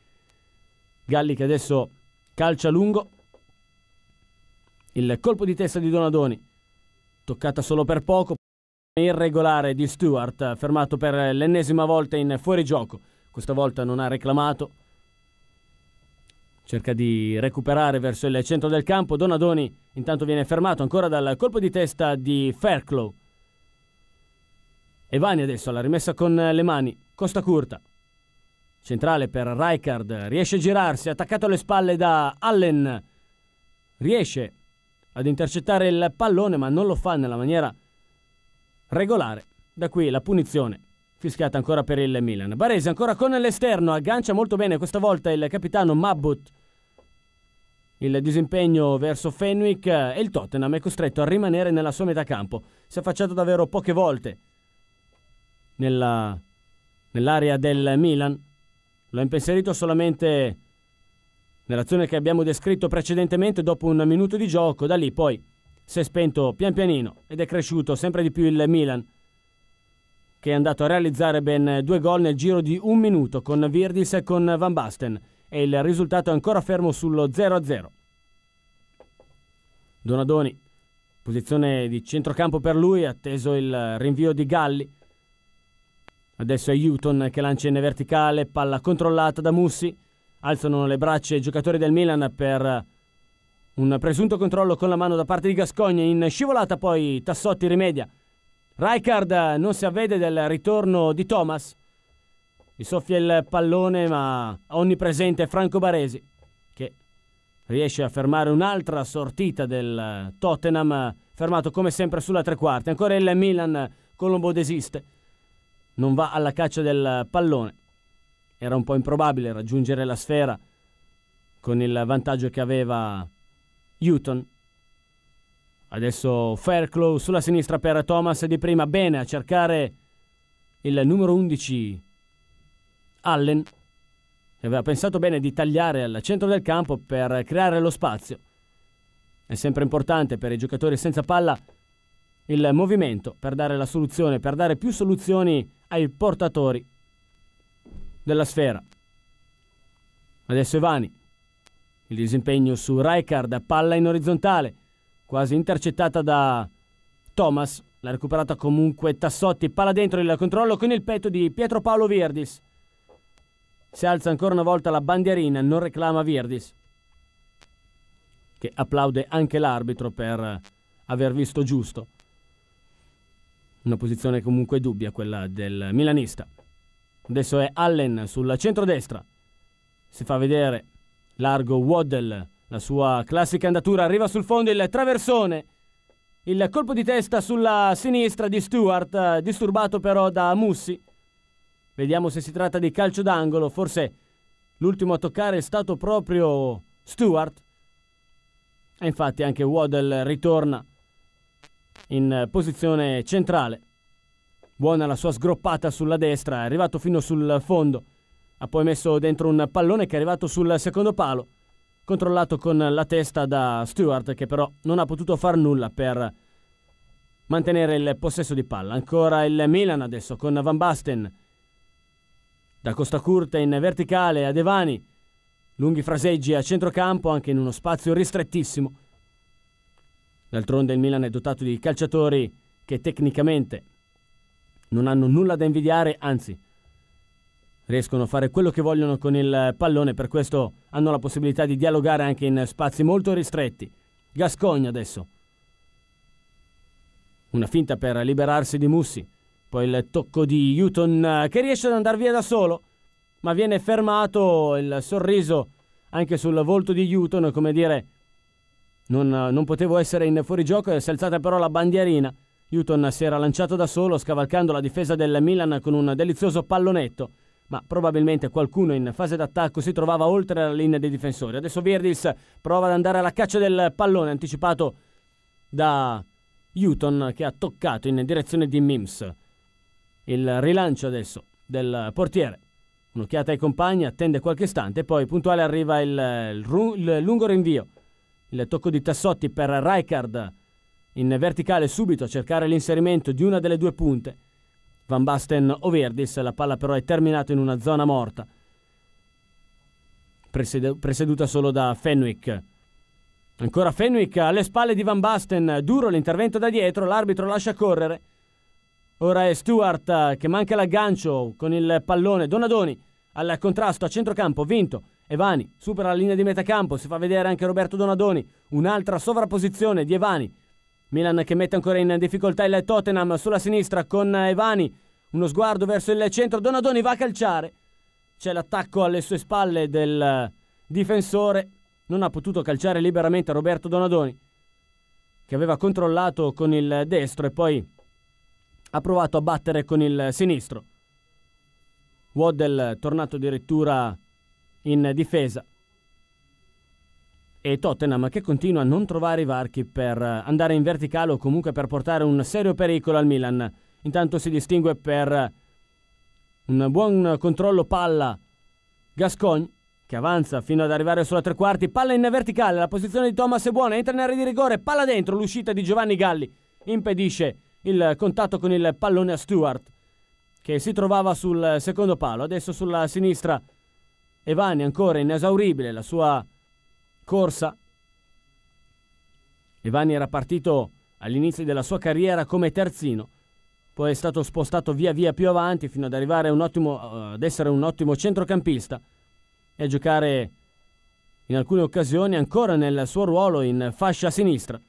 Galli che adesso calcia lungo. Il colpo di testa di Donadoni, toccata solo per poco irregolare di Stewart, fermato per l'ennesima volta in fuorigioco. Questa volta non ha reclamato. Cerca di recuperare verso il centro del campo. Donadoni intanto viene fermato ancora dal colpo di testa di Fairclough. Evani adesso alla rimessa con le mani. Costa curta. Centrale per Rijkaard. Riesce a girarsi, attaccato alle spalle da Allen. riesce ad intercettare il pallone, ma non lo fa nella maniera regolare. Da qui la punizione fischiata ancora per il Milan. Baresi ancora con l'esterno, aggancia molto bene questa volta il capitano Mabbut. Il disimpegno verso Fenwick e il Tottenham è costretto a rimanere nella sua metà campo. Si è affacciato davvero poche volte nella, nell'area del Milan. Lo ha impensierito solamente nell'azione che abbiamo descritto precedentemente dopo un minuto di gioco. Da lì poi si è spento pian pianino ed è cresciuto sempre di più il Milan che è andato a realizzare ben due gol nel giro di un minuto con Virdis e con Van Basten e il risultato è ancora fermo sullo 0-0. Donadoni, posizione di centrocampo per lui, atteso il rinvio di Galli. Adesso è Houghton che lancia in verticale, palla controllata da Mussi. Alzano le braccia i giocatori del Milan per un presunto controllo con la mano da parte di Gascogna. In scivolata poi Tassotti rimedia Rijkaard non si avvede del ritorno di Thomas. Gli soffia il pallone, ma onnipresente Franco Baresi, che riesce a fermare un'altra sortita del Tottenham, fermato come sempre sulla tre quarti. Ancora il Milan, Colombo desiste, non va alla caccia del pallone. Era un po' improbabile raggiungere la sfera con il vantaggio che aveva Houghton Adesso Fairclough sulla sinistra per Thomas di prima, bene a cercare il numero 11 Allen. Aveva pensato bene di tagliare al centro del campo per creare lo spazio. È sempre importante per i giocatori senza palla il movimento per dare la soluzione, per dare più soluzioni ai portatori della sfera. Adesso Evani. Il disimpegno su Rijkaard, palla in orizzontale quasi intercettata da Thomas. L'ha recuperata comunque Tassotti, palla dentro il controllo con il petto di Pietro Paolo Virdis. Si alza ancora una volta la bandierina, non reclama Virdis, che applaude anche l'arbitro per aver visto giusto. Una posizione comunque dubbia quella del milanista. Adesso è Allen sul centro-destra. Si fa vedere largo Waddell la sua classica andatura arriva sul fondo il traversone. Il colpo di testa sulla sinistra di Stewart, disturbato però da Mussi. Vediamo se si tratta di calcio d'angolo, forse l'ultimo a toccare è stato proprio Stewart. E infatti anche Waddell ritorna in posizione centrale. Buona la sua sgroppata sulla destra, è arrivato fino sul fondo. Ha poi messo dentro un pallone che è arrivato sul secondo palo controllato con la testa da Stewart che però non ha potuto far nulla per mantenere il possesso di palla. Ancora il Milan adesso con Van Basten da Costa Curta in verticale a Devani, lunghi fraseggi a centrocampo anche in uno spazio ristrettissimo. D'altronde il Milan è dotato di calciatori che tecnicamente non hanno nulla da invidiare, anzi riescono a fare quello che vogliono con il pallone, per questo hanno la possibilità di dialogare anche in spazi molto ristretti. Gascogna adesso. Una finta per liberarsi di Mussi, poi il tocco di Houghton che riesce ad andare via da solo, ma viene fermato il sorriso anche sul volto di Houghton, come dire non, non potevo essere in fuorigioco, si è alzata però la bandierina. Houghton si era lanciato da solo, scavalcando la difesa del Milan con un delizioso pallonetto ma probabilmente qualcuno in fase d'attacco si trovava oltre la linea dei difensori. Adesso Virdis prova ad andare alla caccia del pallone anticipato da Houghton che ha toccato in direzione di Mims. Il rilancio adesso del portiere. Un'occhiata ai compagni, attende qualche istante, poi puntuale arriva il, il, il lungo rinvio. Il tocco di Tassotti per Rijkaard in verticale subito a cercare l'inserimento di una delle due punte Van Basten o Verdis, la palla però è terminata in una zona morta, presieduta solo da Fenwick. Ancora Fenwick alle spalle di Van Basten, duro l'intervento da dietro, l'arbitro lascia correre. Ora è Stewart che manca l'aggancio con il pallone, Donadoni al contrasto a centrocampo, vinto. Evani supera la linea di metacampo, si fa vedere anche Roberto Donadoni, un'altra sovrapposizione di Evani Milan che mette ancora in difficoltà il Tottenham sulla sinistra con Evani. Uno sguardo verso il centro. Donadoni va a calciare. C'è l'attacco alle sue spalle del difensore. non ha potuto calciare liberamente Roberto Donadoni, che aveva controllato con il destro e poi ha provato a battere con il sinistro. Waddell tornato addirittura in difesa. E Tottenham che continua a non trovare i varchi per andare in verticale o comunque per portare un serio pericolo al Milan. Intanto si distingue per un buon controllo palla. Gascogne che avanza fino ad arrivare sulla tre quarti, palla in verticale, la posizione di Thomas è buona, entra in area di rigore, palla dentro, l'uscita di Giovanni Galli impedisce il contatto con il pallone a Stewart che si trovava sul secondo palo, adesso sulla sinistra Evani ancora inesauribile la sua corsa. Evani era partito all'inizio della sua carriera come terzino, poi è stato spostato via via più avanti fino ad arrivare ottimo, uh, ad essere un ottimo centrocampista e a giocare in alcune occasioni ancora nel suo ruolo in fascia sinistra.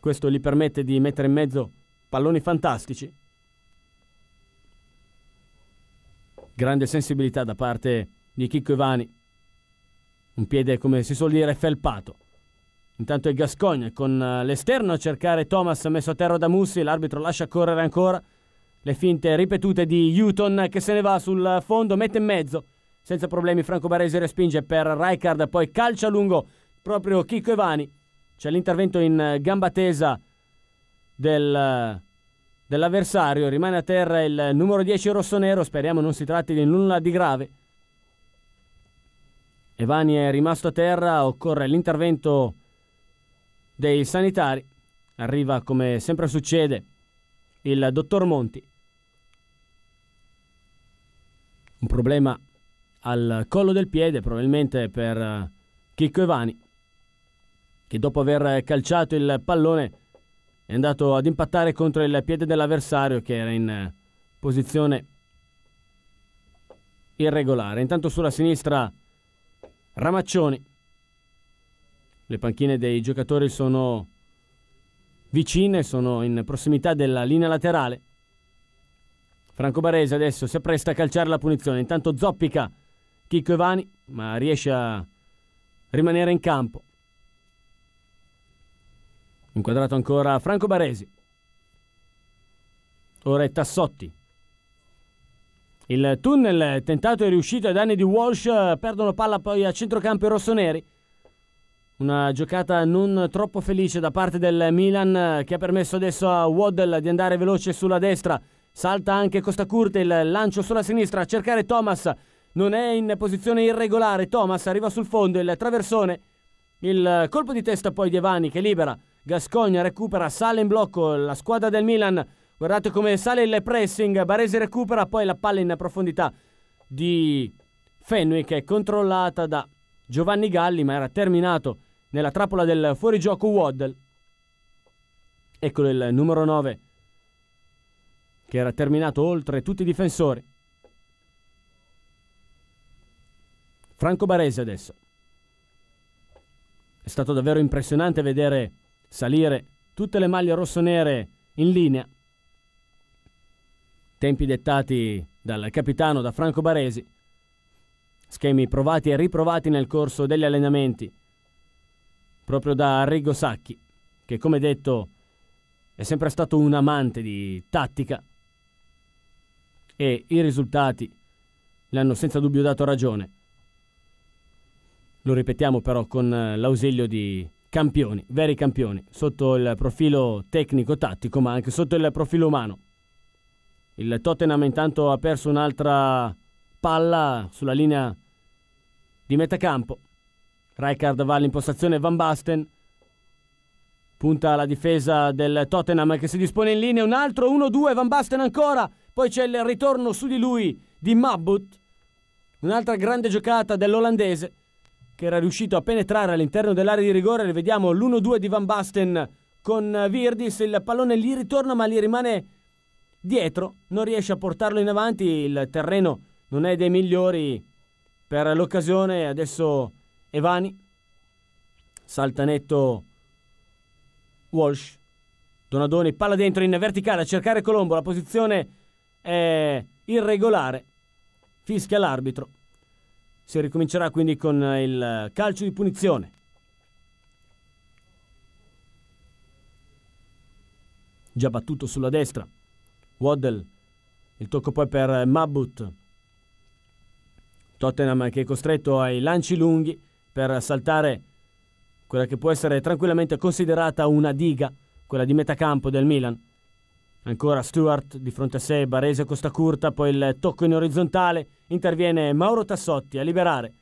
Questo gli permette di mettere in mezzo palloni fantastici. Grande sensibilità da parte di Chicco Ivani. Un piede, come si suol dire, felpato. Intanto è Gascogne con eh, l'esterno a cercare Thomas messo a terra da Mussi, l'arbitro lascia correre ancora. Le finte ripetute di Houghton che se ne va sul fondo, mette in mezzo. Senza problemi Franco Baresi respinge per Rijkaard, poi calcia lungo proprio Chicco Evani. C'è l'intervento in gamba tesa del, dell'avversario, rimane a terra il numero 10 rossonero, speriamo non si tratti di nulla di grave. Evani è rimasto a terra, occorre l'intervento dei sanitari. Arriva, come sempre succede, il dottor Monti. Un problema al collo del piede, probabilmente per eh, Chicco Evani, che dopo aver calciato il pallone è andato ad impattare contro il piede dell'avversario che era in eh, posizione irregolare. Intanto sulla sinistra Ramaccioni le panchine dei giocatori sono vicine, sono in prossimità della linea laterale. Franco Barese adesso si appresta a calciare la punizione. Intanto zoppica Chicco Evani, ma riesce a rimanere in campo. Inquadrato ancora Franco Baresi. Ora è Tassotti. Il tunnel tentato e riuscito ai danni di Walsh perdono palla poi a centrocampo i rossoneri. Una giocata non troppo felice da parte del Milan che ha permesso adesso a Waddell di andare veloce sulla destra. Salta anche Costa Curte, il lancio sulla sinistra a cercare Thomas. Non è in posizione irregolare. Thomas arriva sul fondo, il traversone. Il colpo di testa poi di Evani che libera. Gascogna recupera, sale in blocco la squadra del Milan. Guardate come sale il pressing. Baresi recupera, poi la palla in profondità di Fenwick è controllata da Giovanni Galli, ma era terminato nella trappola del fuorigioco Waddle. Eccolo il numero 9 che era terminato oltre tutti i difensori. Franco Baresi adesso. È stato davvero impressionante vedere salire tutte le maglie rossonere in linea. Tempi dettati dal capitano, da Franco Baresi. Schemi provati e riprovati nel corso degli allenamenti proprio da Arrigo Sacchi, che come detto è sempre stato un amante di tattica e i risultati le hanno senza dubbio dato ragione. Lo ripetiamo però con l'ausilio di campioni, veri campioni, sotto il profilo tecnico-tattico, ma anche sotto il profilo umano. Il Tottenham intanto ha perso un'altra palla sulla linea di metacampo. Rijkaard va all'impostazione Van Basten. Punta la difesa del Tottenham che si dispone in linea. Un altro 1-2, Van Basten ancora. Poi c'è il ritorno su di lui di Mabbut. Un'altra grande giocata dell'olandese che era riuscito a penetrare all'interno dell'area di rigore. Rivediamo l'1-2 di Van Basten con Virdis. Il pallone gli ritorna ma gli rimane dietro. Non riesce a portarlo in avanti. Il terreno non è dei migliori per l'occasione. Adesso Evani, saltanetto Walsh, Donadoni, palla dentro in verticale a cercare Colombo, la posizione è irregolare, fischia l'arbitro. Si ricomincerà quindi con il calcio di punizione. Già battuto sulla destra. Waddle. Il tocco poi per Mabut. Tottenham che è costretto ai lanci lunghi per saltare quella che può essere tranquillamente considerata una diga, quella di metacampo del Milan. Ancora Stewart di fronte a sé, Barese Costa Curta, poi il tocco in orizzontale, interviene Mauro Tassotti a liberare.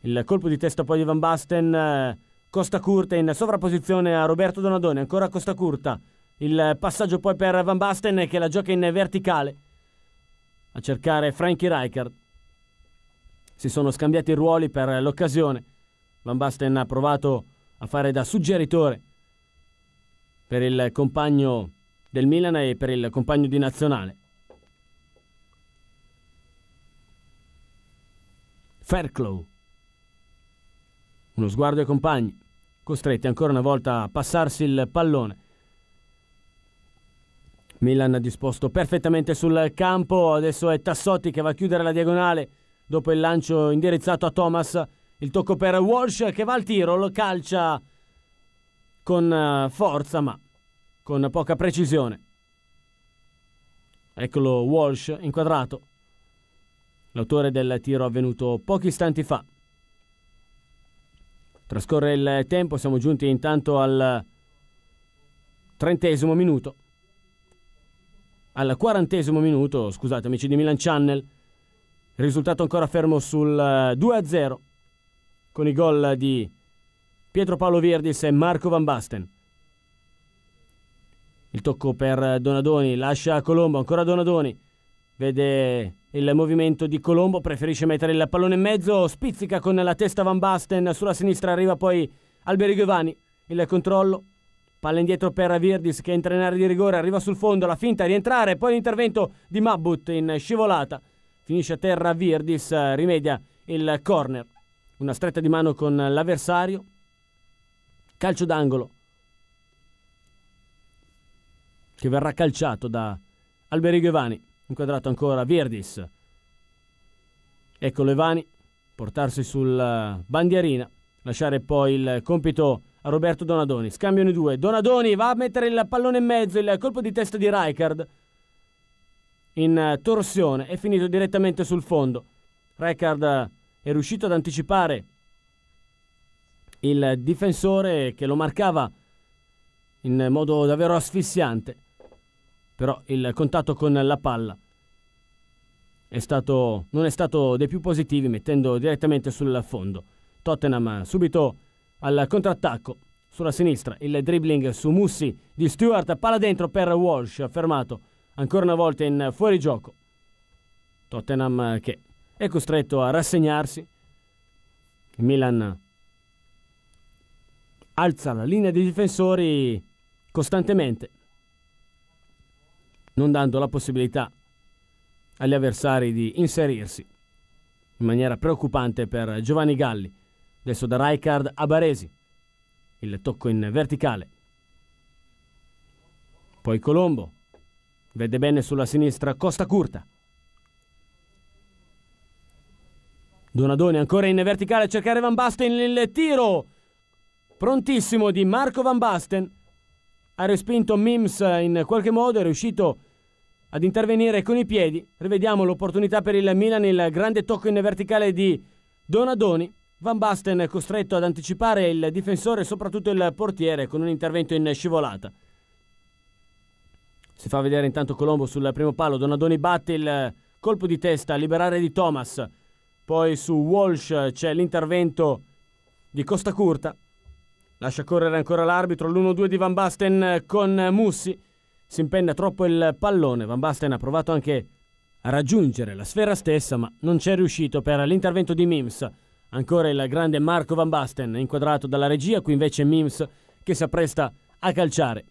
Il colpo di testa poi di Van Basten, Costa Curta in sovrapposizione a Roberto Donadoni, ancora Costa Curta. Il passaggio poi per Van Basten che la gioca in verticale a cercare Frankie Rijkaard. Si sono scambiati i ruoli per l'occasione. Van Basten ha provato a fare da suggeritore per il compagno del Milan e per il compagno di nazionale. Fairclough. Uno sguardo ai compagni, costretti ancora una volta a passarsi il pallone. Milan disposto perfettamente sul campo, adesso è Tassotti che va a chiudere la diagonale dopo il lancio indirizzato a Thomas il tocco per Walsh che va al tiro, lo calcia con eh, forza ma con poca precisione. Eccolo Walsh inquadrato. L'autore del tiro avvenuto pochi istanti fa. Trascorre il tempo, siamo giunti intanto al trentesimo minuto. Al quarantesimo minuto, scusate amici di Milan Channel, risultato ancora fermo sul 2-0 eh, con i gol di Pietro Paolo Virdis e Marco Van Basten. Il tocco per Donadoni, lascia Colombo, ancora Donadoni. Vede il movimento di Colombo, preferisce mettere il pallone in mezzo, spizzica con la testa Van Basten, sulla sinistra arriva poi Alberigo Ivani, il controllo, palla indietro per Virdis che entra in area di rigore, arriva sul fondo, la finta di entrare, poi l'intervento di Mabbut in scivolata, finisce a terra Virdis, rimedia il corner. Una stretta di mano con l'avversario, calcio d'angolo. Che verrà calciato da Alberigo Evani, inquadrato ancora Virdis. Eccolo Evani, portarsi sul bandierina, lasciare poi il compito a Roberto Donadoni. Scambiano i due. Donadoni va a mettere il pallone in mezzo, il colpo di testa di Rijkaard in torsione è finito direttamente sul fondo. Rijkaard è riuscito ad anticipare il difensore che lo marcava in modo davvero asfissiante, però il contatto con la palla è stato, non è stato dei più positivi mettendo direttamente sul fondo. Tottenham subito al contrattacco sulla sinistra, il dribbling su Mussi di Stewart, palla dentro per Walsh, fermato ancora una volta in fuorigioco. Tottenham che è costretto a rassegnarsi. Il Milan alza la linea dei difensori costantemente, non dando la possibilità agli avversari di inserirsi in maniera preoccupante per Giovanni Galli. Adesso da Rijkaard a Baresi. Il tocco in verticale. Poi Colombo. Vede bene sulla sinistra Costa Curta. Donadoni ancora in verticale a cercare Van Basten il tiro prontissimo di Marco Van Basten ha respinto Mims in qualche modo è riuscito ad intervenire con i piedi rivediamo l'opportunità per il Milan il grande tocco in verticale di Donadoni Van Basten è costretto ad anticipare il difensore e soprattutto il portiere con un intervento in scivolata si fa vedere intanto Colombo sul primo palo Donadoni batte il colpo di testa a liberare di Thomas poi su Walsh c'è l'intervento di Costa Curta. Lascia correre ancora l'arbitro. L'1-2 di Van Basten con Mussi. Si impenna troppo il pallone. Van Basten ha provato anche a raggiungere la sfera stessa, ma non c'è riuscito per l'intervento di Mims. Ancora il grande Marco Van Basten, inquadrato dalla regia. Qui invece Mims che si appresta a calciare.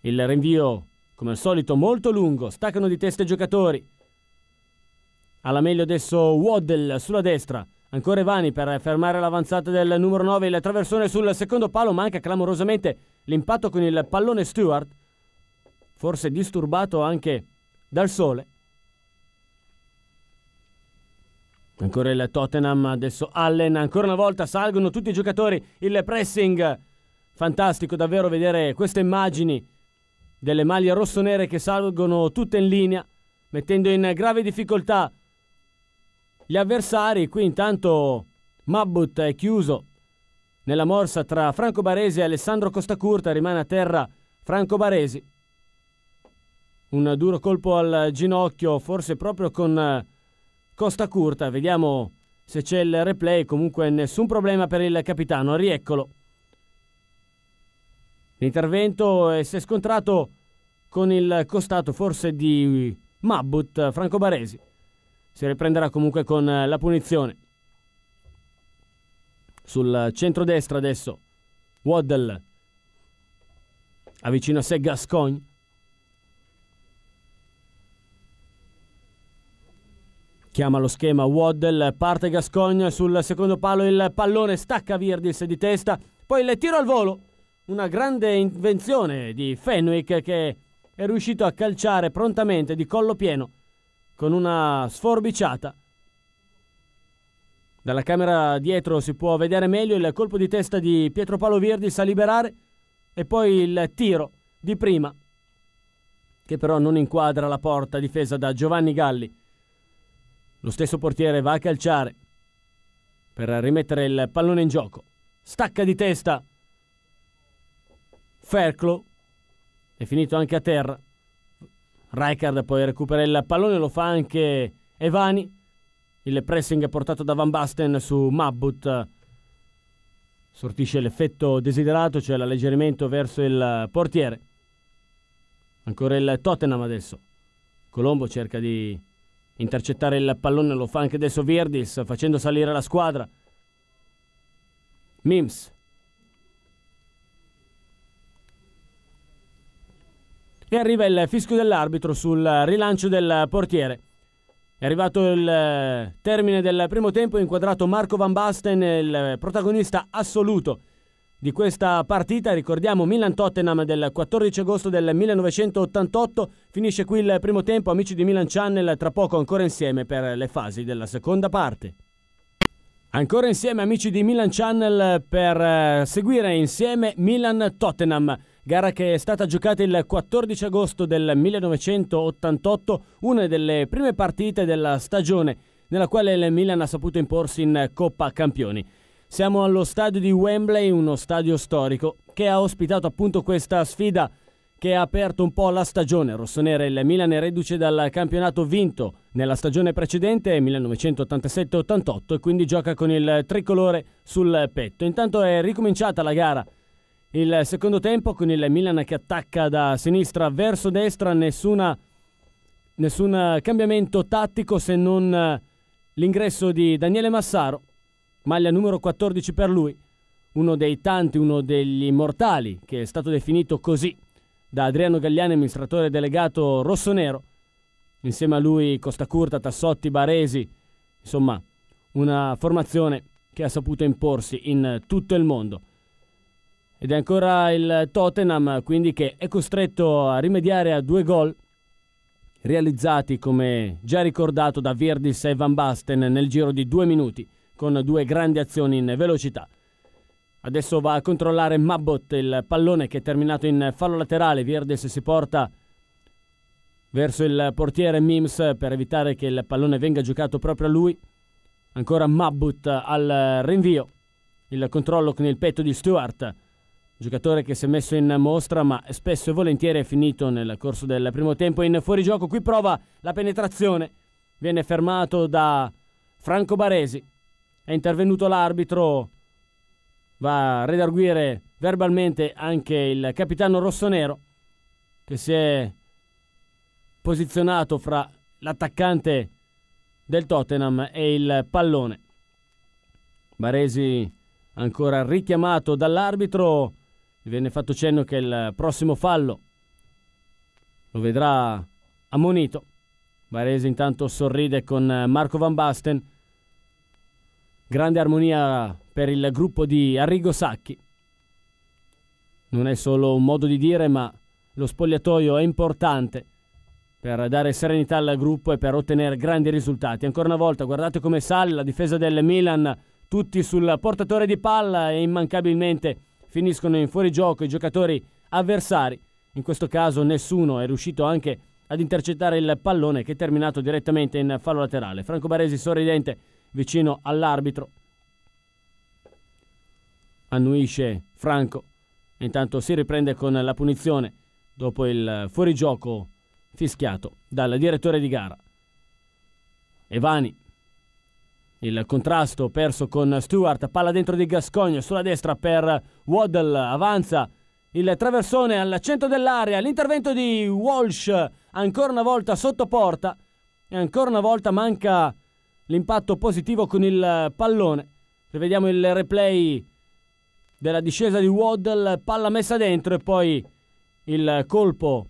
Il rinvio, come al solito, molto lungo. Staccano di testa i giocatori. Alla meglio adesso Waddell sulla destra. Ancora Evani per fermare l'avanzata del numero 9. Il traversone sul secondo palo. Manca clamorosamente l'impatto con il pallone Stewart. Forse disturbato anche dal sole. Ancora il Tottenham, adesso Allen, ancora una volta salgono tutti i giocatori, il pressing, fantastico davvero vedere queste immagini delle maglie rossonere che salgono tutte in linea, mettendo in grave difficoltà gli avversari. Qui intanto Mabbut è chiuso nella morsa tra Franco Baresi e Alessandro Costacurta, rimane a terra Franco Baresi. Un duro colpo al ginocchio, forse proprio con Costa Curta, vediamo se c'è il replay, comunque nessun problema per il capitano, rieccolo. L'intervento si è scontrato con il costato forse di Mabbut, Franco Baresi. Si riprenderà comunque con la punizione. Sul centro-destra adesso, Waddle avvicina a sé Gascogne. Chiama lo schema Waddle, parte Gascogne sul secondo palo, il pallone stacca Virdis di testa, poi il tiro al volo. Una grande invenzione di Fenwick che è riuscito a calciare prontamente di collo pieno con una sforbiciata. Dalla camera dietro si può vedere meglio il colpo di testa di Pietro Paolo Virdis a liberare e poi il tiro di prima che però non inquadra la porta difesa da Giovanni Galli. Lo stesso portiere va a calciare per rimettere il pallone in gioco. Stacca di testa. Fairclough è finito anche a terra. Rijkaard poi recupera il pallone, lo fa anche Evani. Il pressing portato da Van Basten su Mabbut sortisce l'effetto desiderato, cioè l'alleggerimento verso il portiere. Ancora il Tottenham adesso. Colombo cerca di intercettare il pallone, lo fa anche adesso Virdis facendo salire la squadra. Mims. E arriva il fischio dell'arbitro sul rilancio del portiere. È arrivato il termine del primo tempo, inquadrato Marco Van Basten, il protagonista assoluto di questa partita. Ricordiamo Milan-Tottenham del 14 agosto del 1988. Finisce qui il primo tempo, amici di Milan Channel, tra poco ancora insieme per le fasi della seconda parte. Ancora insieme amici di Milan Channel per eh, seguire insieme Milan-Tottenham, gara che è stata giocata il 14 agosto del 1988, una delle prime partite della stagione nella quale il Milan ha saputo imporsi in Coppa Campioni. Siamo allo stadio di Wembley, uno stadio storico che ha ospitato appunto questa sfida che ha aperto un po' la stagione rossonera. Il Milan è reduce dal campionato vinto nella stagione precedente, 1987-88, e quindi gioca con il tricolore sul petto. Intanto è ricominciata la gara. Il secondo tempo con il Milan che attacca da sinistra verso destra, nessuna, nessun cambiamento tattico se non l'ingresso di Daniele Massaro maglia numero 14 per lui, uno dei tanti, uno degli immortali, che è stato definito così da Adriano Gagliani, amministratore delegato rossonero, insieme a lui Costa Curta, Tassotti, Baresi, insomma una formazione che ha saputo imporsi in tutto il mondo. Ed è ancora il Tottenham, quindi che è costretto a rimediare a due gol realizzati, come già ricordato da Virdis e Van Basten, nel giro di due minuti con due grandi azioni in velocità. Adesso va a controllare Mabbot il pallone che è terminato in fallo laterale. Virdes si porta verso il portiere Mims per evitare che il pallone venga giocato proprio a lui. Ancora Mabbut al rinvio. Il controllo con il petto di Stewart, giocatore che si è messo in mostra ma spesso e volentieri è finito nel corso del primo tempo in fuorigioco. Qui prova la penetrazione. Viene fermato da Franco Baresi. È intervenuto l'arbitro, va a redarguire verbalmente anche il capitano rossonero che si è posizionato fra l'attaccante del Tottenham e il pallone. Baresi ancora richiamato dall'arbitro, viene fatto cenno che il prossimo fallo lo vedrà ammonito. Baresi intanto sorride con Marco Van Basten Grande armonia per il gruppo di Arrigo Sacchi. Non è solo un modo di dire, ma lo spogliatoio è importante per dare serenità al gruppo e per ottenere grandi risultati. Ancora una volta, guardate come sale la difesa del Milan, tutti sul portatore di palla e immancabilmente finiscono in fuorigioco i giocatori avversari. In questo caso nessuno è riuscito anche ad intercettare il pallone che è terminato direttamente in fallo laterale. Franco Baresi sorridente vicino all'arbitro. Annuisce Franco. Intanto si riprende con la punizione dopo il fuorigioco fischiato dal direttore di gara. Evani, il contrasto perso con Stewart, palla dentro di Gascogno sulla destra per Waddle, avanza il traversone al centro dell'area, l'intervento di Walsh ancora una volta sotto porta e ancora una volta manca l'impatto positivo con il pallone. Rivediamo il replay della discesa di Waddle, palla messa dentro e poi il colpo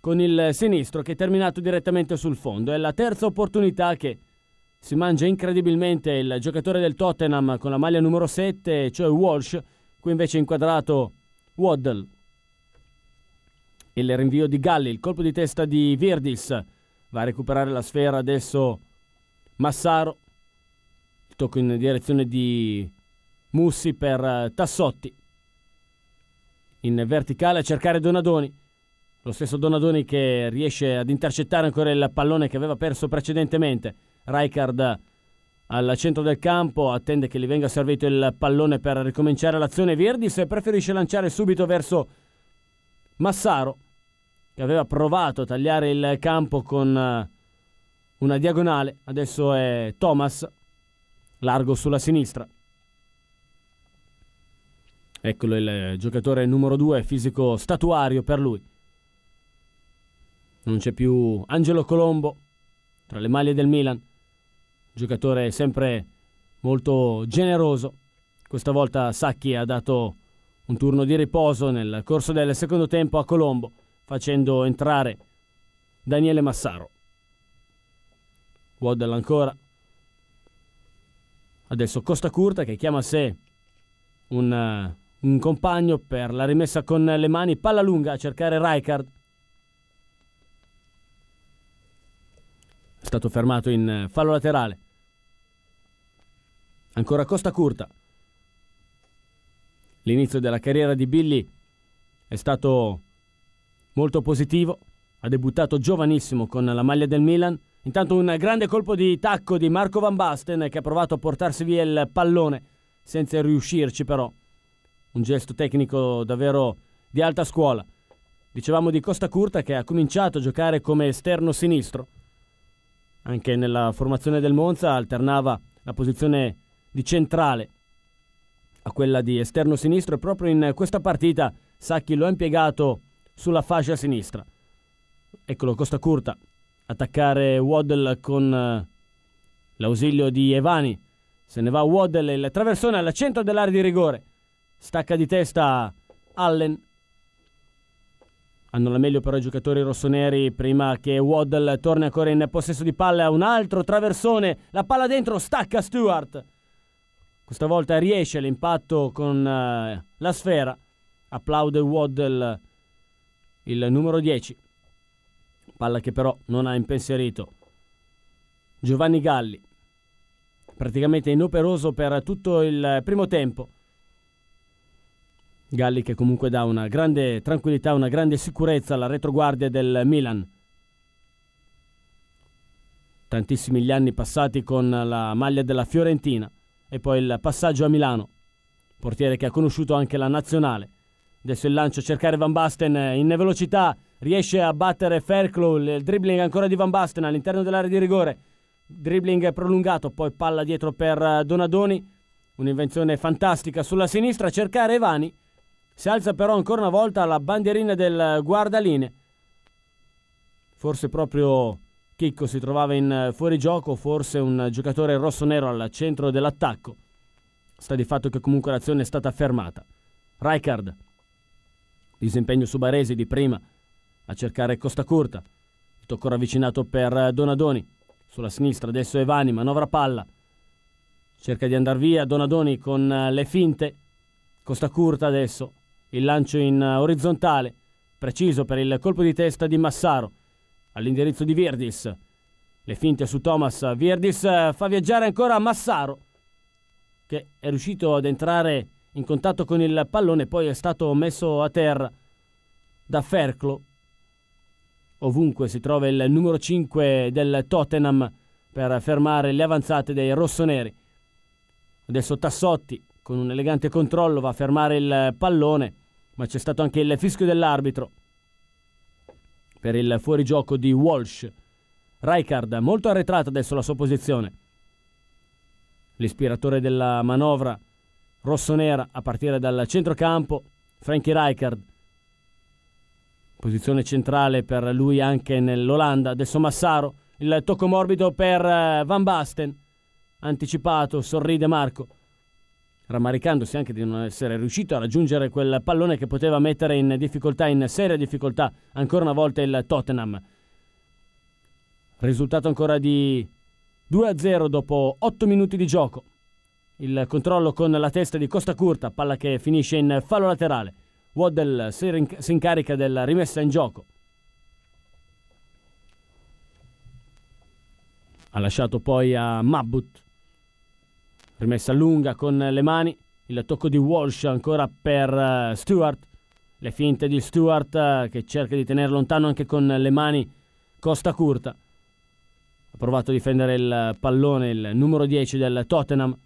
con il sinistro che è terminato direttamente sul fondo. È la terza opportunità che si mangia incredibilmente il giocatore del Tottenham con la maglia numero 7, cioè Walsh, qui invece inquadrato Waddle. Il rinvio di Galli, il colpo di testa di Virdis, va a recuperare la sfera adesso Massaro, tocco in direzione di Mussi per Tassotti. In verticale a cercare Donadoni lo stesso Donadoni che riesce ad intercettare ancora il pallone che aveva perso precedentemente. Rijkaard al centro del campo, attende che gli venga servito il pallone per ricominciare l'azione. Virdis preferisce lanciare subito verso Massaro, che aveva provato a tagliare il campo con eh, una diagonale. Adesso è Thomas, largo sulla sinistra. Eccolo il giocatore numero 2, fisico statuario per lui. Non c'è più Angelo Colombo tra le maglie del Milan, giocatore sempre molto generoso. Questa volta Sacchi ha dato un turno di riposo nel corso del secondo tempo a Colombo, facendo entrare Daniele Massaro. Waddle ancora. Adesso Costa Curta che chiama a sé un, un compagno per la rimessa con le mani, palla lunga a cercare Rijkaard È stato fermato in eh, fallo laterale. Ancora Costa Curta. L'inizio della carriera di Billy è stato molto positivo. Ha debuttato giovanissimo con la maglia del Milan. Intanto un grande colpo di tacco di Marco Van Basten che ha provato a portarsi via il pallone senza riuscirci però. Un gesto tecnico davvero di alta scuola. Dicevamo di Costa Curta che ha cominciato a giocare come esterno sinistro anche nella formazione del Monza alternava la posizione di centrale a quella di esterno sinistro e proprio in questa partita Sacchi lo ha impiegato sulla fascia sinistra. Eccolo Costa Curta attaccare Waddle con eh, l'ausilio di Evani. Se ne va Waddle il traversone al centro dell'area di rigore. Stacca di testa Allen hanno la meglio però i giocatori rossoneri prima che Waddle torni ancora in possesso di palla. Un altro traversone, la palla dentro, stacca Stewart. Questa volta riesce l'impatto con uh, la sfera. Applaude Waddle, il numero 10. Palla che però non ha impensierito. Giovanni Galli, praticamente inoperoso per tutto il primo tempo. Galli che comunque dà una grande tranquillità, una grande sicurezza alla retroguardia del Milan. Tantissimi gli anni passati con la maglia della Fiorentina e poi il passaggio a Milano. Portiere che ha conosciuto anche la nazionale. Adesso il lancio a cercare Van Basten in velocità, riesce a battere Fairclough, il dribbling ancora di Van Basten all'interno dell'area di rigore. Dribbling prolungato, poi palla dietro per Donadoni. Un'invenzione fantastica sulla sinistra, cercare Evani si alza però ancora una volta la bandierina del guardaline. Forse proprio Chicco si trovava in fuorigioco, forse un giocatore rosso-nero al centro dell'attacco. Sta di fatto che comunque l'azione è stata fermata. Rijkaard, disimpegno su Baresi di prima, a cercare Costa Curta. Il tocco ravvicinato per Donadoni. Sulla sinistra adesso Evani, manovra palla. Cerca di andare via Donadoni con le finte. Costa Curta adesso il lancio in orizzontale, preciso per il colpo di testa di Massaro. all'indirizzo di Virdis. Le finte su Thomas. Virdis fa viaggiare ancora Massaro, che è riuscito ad entrare in contatto con il pallone, poi è stato messo a terra da Ferclo. Ovunque si trova il numero 5 del Tottenham per fermare le avanzate dei rossoneri. Adesso Tassotti con un elegante controllo va a fermare il pallone, ma c'è stato anche il fischio dell'arbitro per il fuorigioco di Walsh. Rijkaard molto arretrato adesso la sua posizione. L'ispiratore della manovra rossonera a partire dal centrocampo, Frankie Rijkaard. Posizione centrale per lui anche nell'Olanda. Adesso Massaro, il tocco morbido per eh, Van Basten. Anticipato, sorride Marco rammaricandosi anche di non essere riuscito a raggiungere quel pallone che poteva mettere in difficoltà, in seria difficoltà, ancora una volta il Tottenham. Risultato ancora di 2-0 dopo 8 minuti di gioco. Il controllo con la testa di Costa Curta, palla che finisce in fallo laterale. Waddell si incarica della rimessa in gioco. Ha lasciato poi a Mabbut rimessa lunga con le mani, il tocco di Walsh ancora per uh, Stewart, le finte di Stewart uh, che cerca di tenere lontano anche con le mani Costa Curta. Ha provato a difendere il pallone il numero 10 del Tottenham.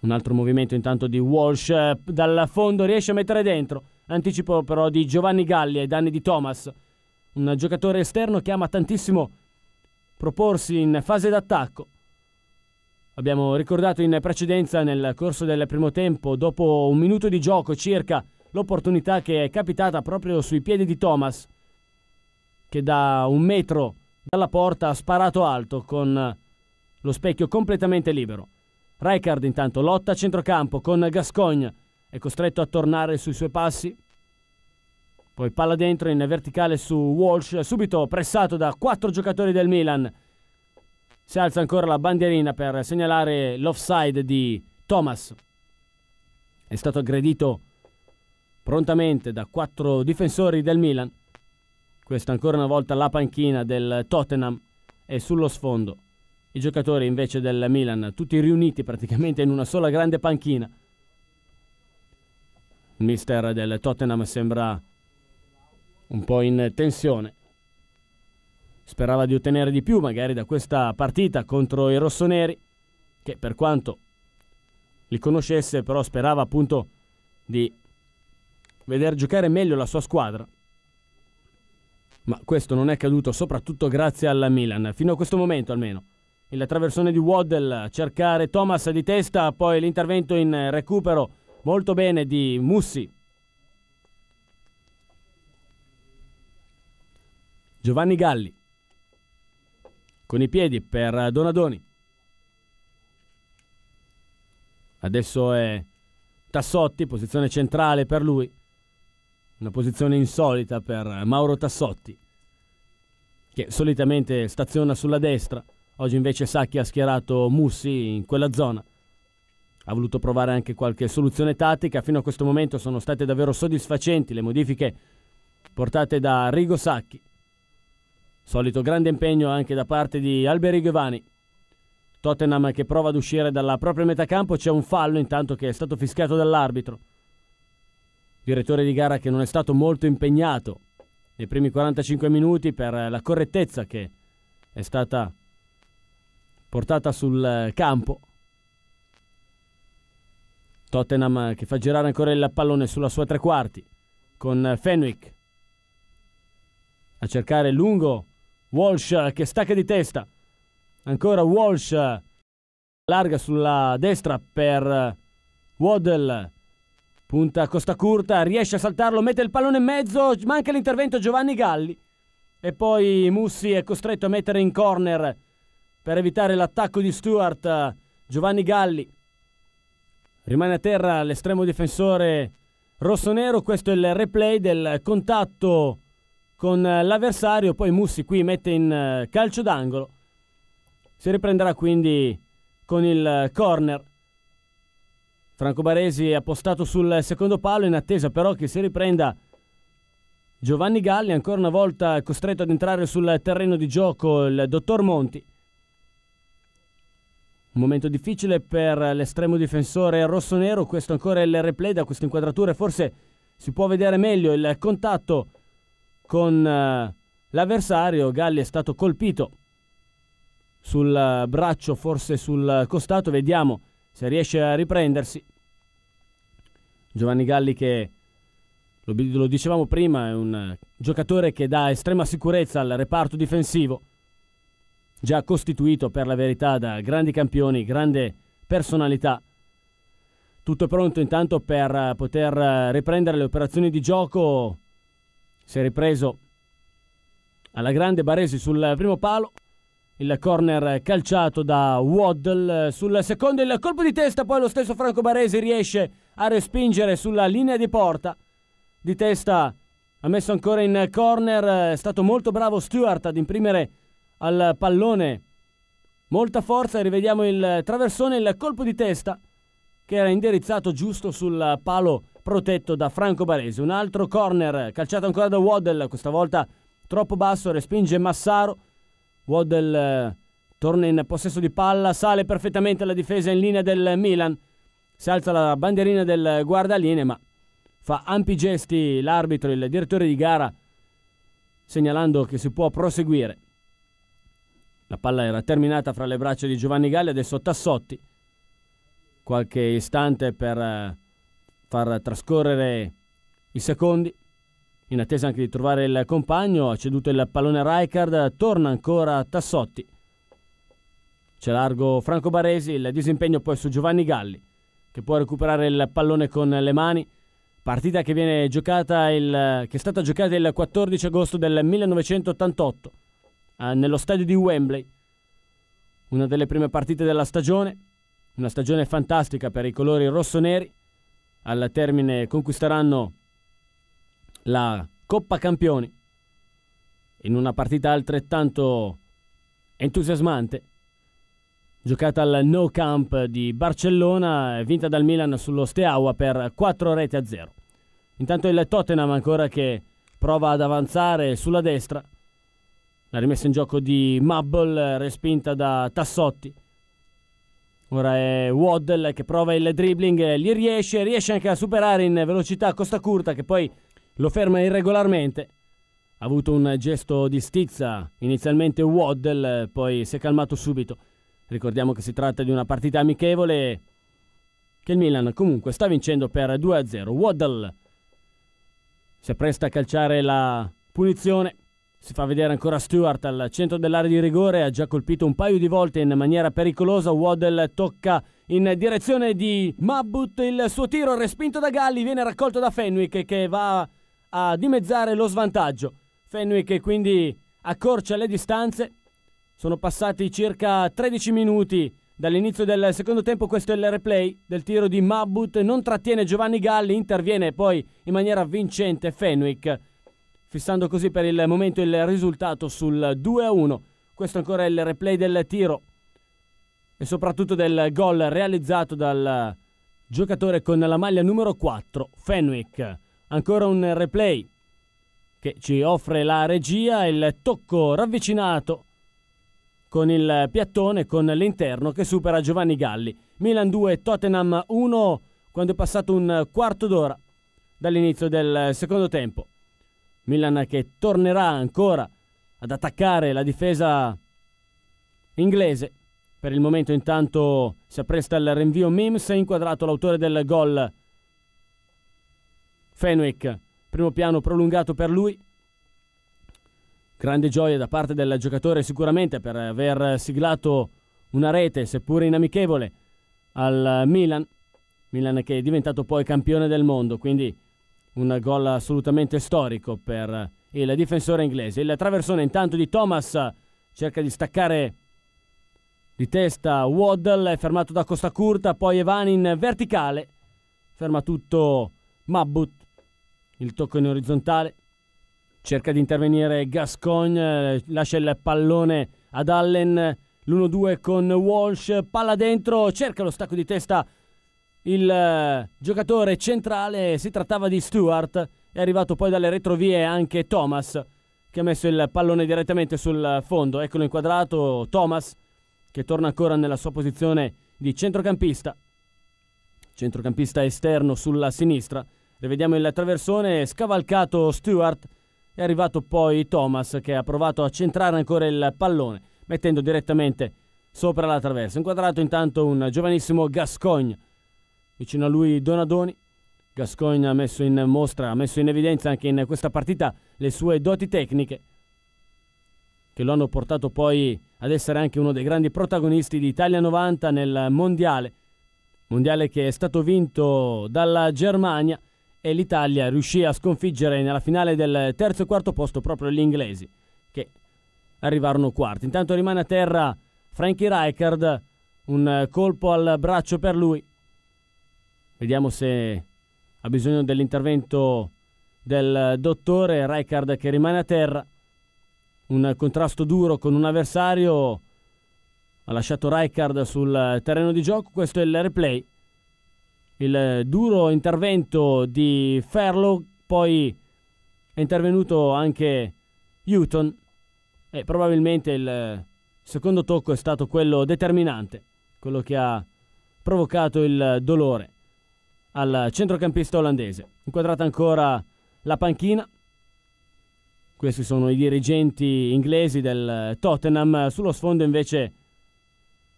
Un altro movimento intanto di Walsh uh, dal fondo riesce a mettere dentro. Anticipo però di Giovanni Galli ai danni di Thomas, un giocatore esterno che ama tantissimo proporsi in fase d'attacco Abbiamo ricordato in precedenza nel corso del primo tempo, dopo un minuto di gioco circa, l'opportunità che è capitata proprio sui piedi di Thomas, che da un metro dalla porta ha sparato alto con lo specchio completamente libero. Rijkaard intanto lotta a centrocampo con Gascogne, è costretto a tornare sui suoi passi. Poi palla dentro in verticale su Walsh, subito pressato da quattro giocatori del Milan si alza ancora la bandierina per segnalare l'offside di Thomas. È stato aggredito prontamente da quattro difensori del Milan. Questa ancora una volta la panchina del Tottenham e sullo sfondo i giocatori invece del Milan, tutti riuniti praticamente in una sola grande panchina. Il mister del Tottenham sembra un po' in tensione sperava di ottenere di più magari da questa partita contro i rossoneri, che per quanto li conoscesse però sperava appunto di vedere giocare meglio la sua squadra. Ma questo non è accaduto soprattutto grazie alla Milan, fino a questo momento almeno. Il traversone di Waddell cercare Thomas di testa, poi l'intervento in recupero molto bene di Mussi. Giovanni Galli con i piedi per Donadoni. Adesso è Tassotti, posizione centrale per lui. Una posizione insolita per Mauro Tassotti, che solitamente staziona sulla destra. Oggi invece Sacchi ha schierato Mussi in quella zona. Ha voluto provare anche qualche soluzione tattica. Fino a questo momento sono state davvero soddisfacenti le modifiche portate da Rigo Sacchi. Solito grande impegno anche da parte di Alberi Giovanni. Tottenham che prova ad uscire dalla propria metacampo, c'è un fallo intanto che è stato fischiato dall'arbitro. Direttore di gara che non è stato molto impegnato nei primi 45 minuti per la correttezza che è stata portata sul campo. Tottenham che fa girare ancora il pallone sulla sua tre quarti con Fenwick a cercare lungo Walsh che stacca di testa. Ancora Walsh larga sulla destra per Waddle. Punta Costa Curta, riesce a saltarlo, mette il pallone in mezzo, manca l'intervento Giovanni Galli. E poi Mussi è costretto a mettere in corner per evitare l'attacco di Stewart. Giovanni Galli rimane a terra l'estremo difensore rossonero. Questo è il replay del contatto con l'avversario, poi Mussi qui mette in eh, calcio d'angolo. Si riprenderà quindi con il corner. Franco Baresi appostato sul secondo palo in attesa però che si riprenda Giovanni Galli, ancora una volta costretto ad entrare sul terreno di gioco il dottor Monti. Un momento difficile per l'estremo difensore rosso-nero, questo ancora è il replay da queste inquadrature, forse si può vedere meglio il contatto con uh, l'avversario, Galli è stato colpito sul braccio, forse sul costato, vediamo se riesce a riprendersi. Giovanni Galli che, lo dicevamo prima, è un giocatore che dà estrema sicurezza al reparto difensivo già costituito per la verità da grandi campioni, grande personalità. Tutto pronto intanto per poter riprendere le operazioni di gioco. Si è ripreso alla grande Baresi sul primo palo. Il corner calciato da Waddle sul secondo, il colpo di testa, poi lo stesso Franco Baresi riesce a respingere sulla linea di porta. Di testa ha messo ancora in corner, è stato molto bravo Stewart ad imprimere al pallone. Molta forza, rivediamo il traversone, il colpo di testa che era indirizzato giusto sul palo protetto da Franco Baresi. Un altro corner calciato ancora da Waddell, questa volta troppo basso, respinge Massaro. Waddell eh, torna in possesso di palla, sale perfettamente la difesa in linea del Milan. Si alza la bandierina del guardaline, ma fa ampi gesti l'arbitro, il direttore di gara, segnalando che si può proseguire. La palla era terminata fra le braccia di Giovanni Galli, adesso Tassotti. Qualche istante per eh, far trascorrere i secondi. In attesa anche di trovare il compagno, ha ceduto il pallone Rijkaard, torna ancora Tassotti. C'è largo Franco Baresi, il disimpegno poi su Giovanni Galli, che può recuperare il pallone con le mani. Partita che il, che è stata giocata il 14 agosto del 1988 eh, nello stadio di Wembley. Una delle prime partite della stagione, una stagione fantastica per i colori rossoneri. Al termine conquisteranno la Coppa Campioni in una partita altrettanto entusiasmante giocata al No Camp di Barcellona vinta dal Milan sullo Steaua per 4 reti a 0. Intanto il Tottenham ancora che prova ad avanzare sulla destra la rimessa in gioco di Mubble, respinta da Tassotti. Ora è Waddle che prova il dribbling, gli riesce, riesce anche a superare in velocità Costa Curta che poi lo ferma irregolarmente. Ha avuto un gesto di stizza inizialmente Waddle, poi si è calmato subito. Ricordiamo che si tratta di una partita amichevole che il Milan comunque sta vincendo per 2-0. Waddle si appresta a calciare la punizione si fa vedere ancora Stewart al centro dell'area di rigore, ha già colpito un paio di volte in maniera pericolosa. Waddell tocca in direzione di Mabut, il suo tiro respinto da Galli viene raccolto da Fenwick che va a dimezzare lo svantaggio. Fenwick quindi accorcia le distanze. Sono passati circa 13 minuti dall'inizio del secondo tempo. Questo è il replay del tiro di Mabut. Non trattiene Giovanni Galli, interviene poi in maniera vincente Fenwick fissando così per il momento il risultato sul 2-1. Questo ancora è il replay del tiro e soprattutto del gol realizzato dal giocatore con la maglia numero 4, Fenwick. Ancora un replay che ci offre la regia, il tocco ravvicinato con il piattone con l'interno che supera Giovanni Galli. Milan 2, Tottenham 1 quando è passato un quarto d'ora dall'inizio del secondo tempo. Milan che tornerà ancora ad attaccare la difesa inglese. Per il momento intanto si appresta al rinvio Mims, inquadrato l'autore del gol Fenwick. Primo piano prolungato per lui. Grande gioia da parte del giocatore sicuramente per aver siglato una rete, seppur inamichevole, al Milan. Milan che è diventato poi campione del mondo, quindi un gol assolutamente storico per il difensore inglese. Il traversone intanto di Thomas cerca di staccare di testa Waddle, è fermato da Costa Curta, poi Evan in verticale, ferma tutto Mabbut, il tocco in orizzontale, cerca di intervenire Gascogne, lascia il pallone ad Allen, l'1-2 con Walsh, palla dentro, cerca lo stacco di testa il uh, giocatore centrale, si trattava di Stewart, È arrivato poi dalle retrovie anche Thomas, che ha messo il pallone direttamente sul fondo. Eccolo inquadrato, Thomas, che torna ancora nella sua posizione di centrocampista. Centrocampista esterno sulla sinistra. Rivediamo il traversone, scavalcato Stewart. È arrivato poi Thomas che ha provato a centrare ancora il pallone, mettendo direttamente sopra la traversa. Inquadrato intanto un giovanissimo Gascogne. Vicino a lui Donadoni. Gascogne ha messo in mostra, ha messo in evidenza anche in questa partita le sue doti tecniche che lo hanno portato poi ad essere anche uno dei grandi protagonisti di Italia 90 nel mondiale, mondiale che è stato vinto dalla Germania e l'Italia riuscì a sconfiggere nella finale del terzo e quarto posto proprio gli inglesi, che arrivarono quarti. Intanto rimane a terra Frankie Rijkaard, un colpo al braccio per lui. Vediamo se ha bisogno dell'intervento del dottore Rijkaard che rimane a terra. Un contrasto duro con un avversario. Ha lasciato Rijkaard sul terreno di gioco. Questo è il replay. Il duro intervento di Ferlo. Poi è intervenuto anche Houghton. E probabilmente il secondo tocco è stato quello determinante. Quello che ha provocato il dolore al centrocampista olandese. Inquadrata ancora la panchina. Questi sono i dirigenti inglesi del Tottenham. Sullo sfondo invece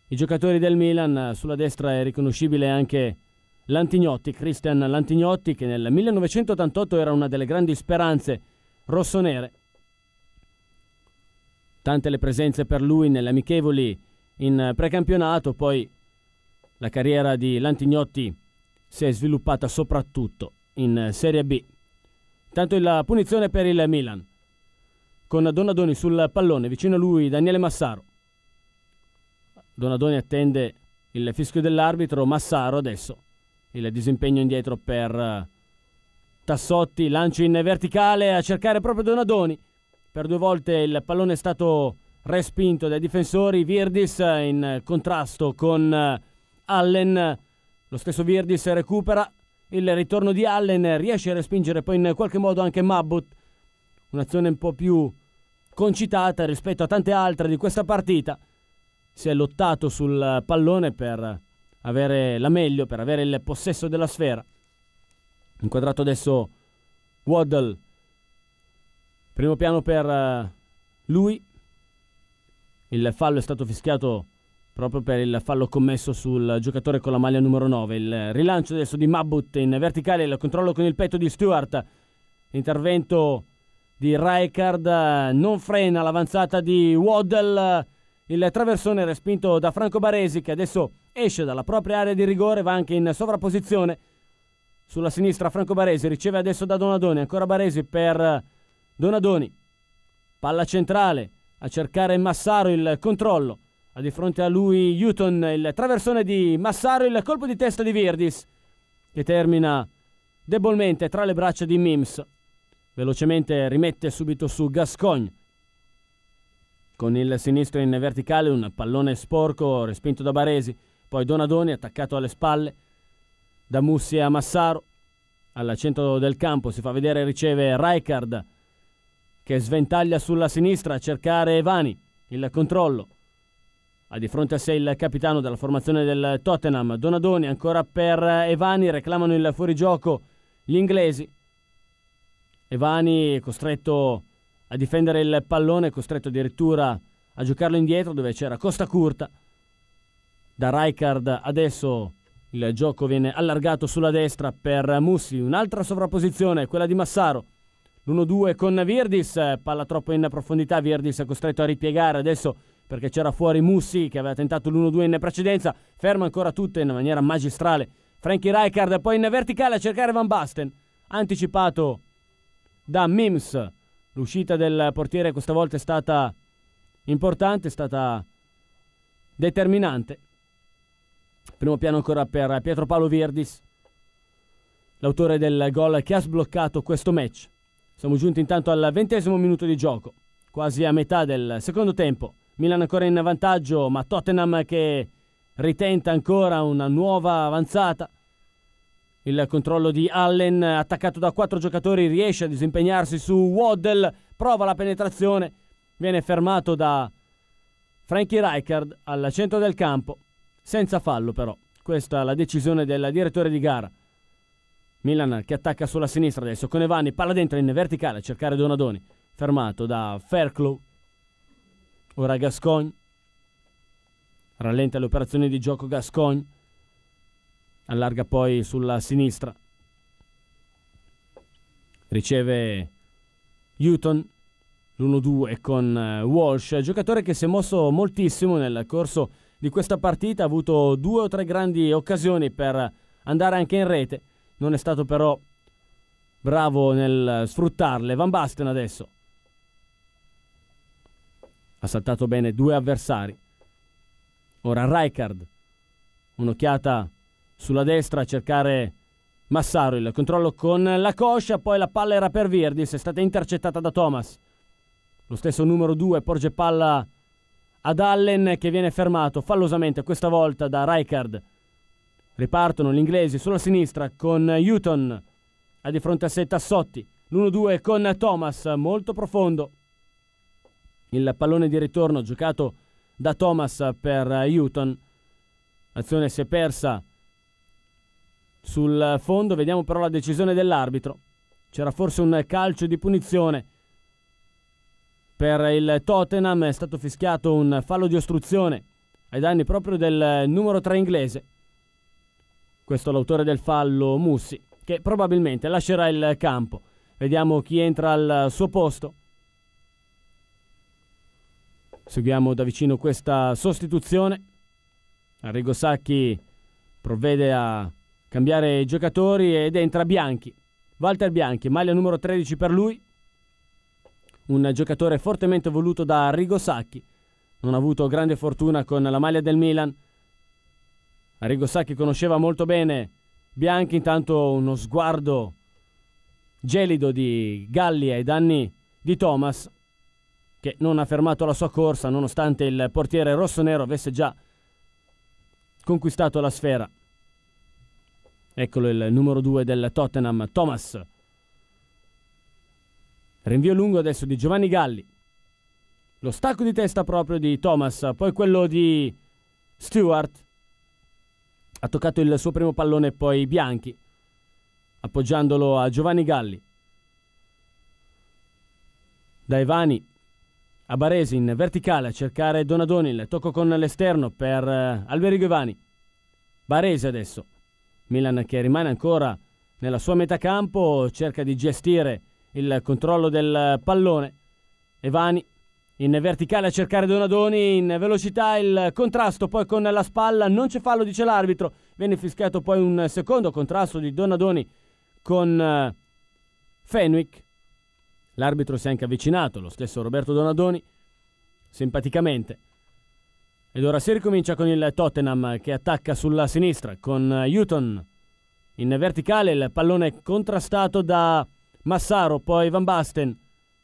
i giocatori del Milan. Sulla destra è riconoscibile anche Lantignotti, Christian Lantignotti, che nel 1988 era una delle grandi speranze rossonere. Tante le presenze per lui nelle amichevoli in precampionato, poi la carriera di Lantignotti si è sviluppata soprattutto in Serie B. Tanto la punizione per il Milan. Con Donadoni sul pallone, vicino a lui Daniele Massaro. Donadoni attende il fischio dell'arbitro, Massaro adesso il disimpegno indietro per Tassotti, lancio in verticale a cercare proprio Donadoni. Per due volte il pallone è stato respinto dai difensori, Virdis in contrasto con Allen lo stesso Virdis recupera il ritorno di Allen, riesce a respingere poi in qualche modo anche Mabbut. Un'azione un po' più concitata rispetto a tante altre di questa partita. Si è lottato sul pallone per avere la meglio, per avere il possesso della sfera. Inquadrato adesso Waddle. Primo piano per eh, lui. Il fallo è stato fischiato proprio per il fallo commesso sul giocatore con la maglia numero 9. Il rilancio adesso di Mabut in verticale, il controllo con il petto di Stewart. Intervento di Rijkaard non frena l'avanzata di Waddle. Il traversone respinto da Franco Baresi che adesso esce dalla propria area di rigore, va anche in sovrapposizione. Sulla sinistra Franco Baresi riceve adesso da Donadoni, ancora Baresi per Donadoni. Palla centrale a cercare Massaro il controllo ha di fronte a lui Houghton, il traversone di Massaro, il colpo di testa di Virdis, che termina debolmente tra le braccia di Mims. Velocemente rimette subito su Gascogne. Con il sinistro in verticale un pallone sporco respinto da Baresi, poi Donadoni attaccato alle spalle da Mussi a Massaro. Al centro del campo si fa vedere riceve Rijkaard che sventaglia sulla sinistra a cercare Evani. Il controllo ha di fronte a sé il capitano della formazione del Tottenham, Donadoni, ancora per Evani, reclamano il fuorigioco gli inglesi. Evani è costretto a difendere il pallone, costretto addirittura a giocarlo indietro dove c'era Costa Curta. Da Rijkaard adesso il gioco viene allargato sulla destra per Mussi, un'altra sovrapposizione, quella di Massaro. L'1-2 con Virdis, palla troppo in profondità, Virdis è costretto a ripiegare, adesso perché c'era fuori Mussi che aveva tentato l'1-2 in precedenza, ferma ancora tutto in maniera magistrale. Frankie Rijkaard poi in verticale a cercare Van Basten, anticipato da Mims. L'uscita del portiere questa volta è stata importante, è stata determinante. Primo piano ancora per Pietro Paolo Virdis, l'autore del gol che ha sbloccato questo match. Siamo giunti intanto al ventesimo minuto di gioco, quasi a metà del secondo tempo. Milan ancora in vantaggio, ma Tottenham che ritenta ancora una nuova avanzata. Il controllo di Allen, attaccato da quattro giocatori, riesce a disimpegnarsi su Waddell, prova la penetrazione, viene fermato da Frankie Rijkaard al centro del campo, senza fallo però. Questa è la decisione del direttore di gara. Milan che attacca sulla sinistra adesso con Evani, palla dentro in verticale a cercare Donadoni, fermato da Fairclough. Ora Gascogne. Rallenta le operazioni di gioco Gascogne. Allarga poi sulla sinistra. Riceve Houghton l'1-2 con eh, Walsh, giocatore che si è mosso moltissimo nel corso di questa partita, ha avuto due o tre grandi occasioni per andare anche in rete, non è stato però bravo nel sfruttarle. Van Basten adesso ha saltato bene due avversari. Ora Rijkaard, un'occhiata sulla destra a cercare Massaro, il controllo con la coscia, poi la palla era per Virdis, è stata intercettata da Thomas. Lo stesso numero 2 porge palla ad Allen che viene fermato fallosamente questa volta da Rijkaard. Ripartono gli inglesi sulla sinistra con Houghton a di fronte a sé Tassotti. L'1-2 con Thomas molto profondo. Il pallone di ritorno giocato da Thomas per Houghton. L'azione si è persa sul fondo. Vediamo però la decisione dell'arbitro. C'era forse un calcio di punizione per il Tottenham è stato fischiato un fallo di ostruzione ai danni proprio del numero 3 inglese. Questo è l'autore del fallo, Mussi, che probabilmente lascerà il campo. Vediamo chi entra al suo posto. Seguiamo da vicino questa sostituzione. Arrigo Sacchi provvede a cambiare i giocatori ed entra Bianchi. Walter Bianchi, maglia numero 13 per lui, un giocatore fortemente voluto da Arrigo Sacchi. Non ha avuto grande fortuna con la maglia del Milan. Arrigo Sacchi conosceva molto bene Bianchi, intanto uno sguardo gelido di Galli ai danni di Thomas, che non ha fermato la sua corsa nonostante il portiere rossonero avesse già conquistato la sfera. Eccolo il numero 2 del Tottenham, Thomas. Rinvio lungo adesso di Giovanni Galli. Lo stacco di testa proprio di Thomas, poi quello di Stewart. Ha toccato il suo primo pallone poi Bianchi, appoggiandolo a Giovanni Galli. Da Evani a Baresi in verticale a cercare Donadoni, il tocco con l'esterno per uh, Alberigo Evani. Baresi adesso. Milan che rimane ancora nella sua metà campo, cerca di gestire il controllo del pallone. Evani in verticale a cercare Donadoni, in velocità il contrasto, poi con la spalla non c'è fallo, dice l'arbitro. Viene fischiato poi un secondo contrasto di Donadoni con uh, Fenwick. L'arbitro si è anche avvicinato, lo stesso Roberto Donadoni, simpaticamente. Ed ora si ricomincia con il Tottenham che attacca sulla sinistra con Houghton in verticale, il pallone contrastato da Massaro, poi Van Basten.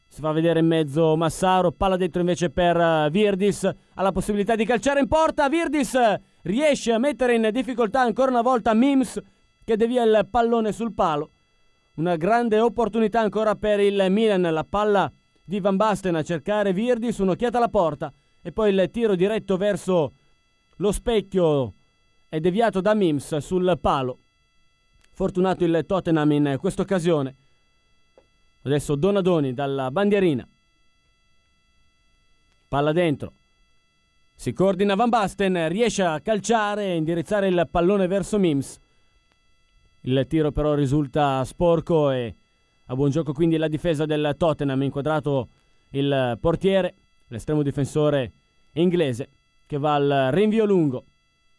Si fa vedere in mezzo Massaro, palla dentro invece per uh, Virdis. Ha la possibilità di calciare in porta. Virdis riesce a mettere in difficoltà ancora una volta Mims che devia il pallone sul palo. Una grande opportunità ancora per il Milan. La palla di Van Basten a cercare Virdis, un'occhiata alla porta e poi il tiro diretto verso lo specchio è deviato da Mims sul palo. Fortunato il Tottenham in questa occasione. Adesso Donadoni dalla bandierina. Palla dentro. Si coordina Van Basten, riesce a calciare e indirizzare il pallone verso Mims. Il tiro però risulta sporco e a buon gioco quindi la difesa del Tottenham, inquadrato il portiere, l'estremo difensore inglese, che va al rinvio lungo.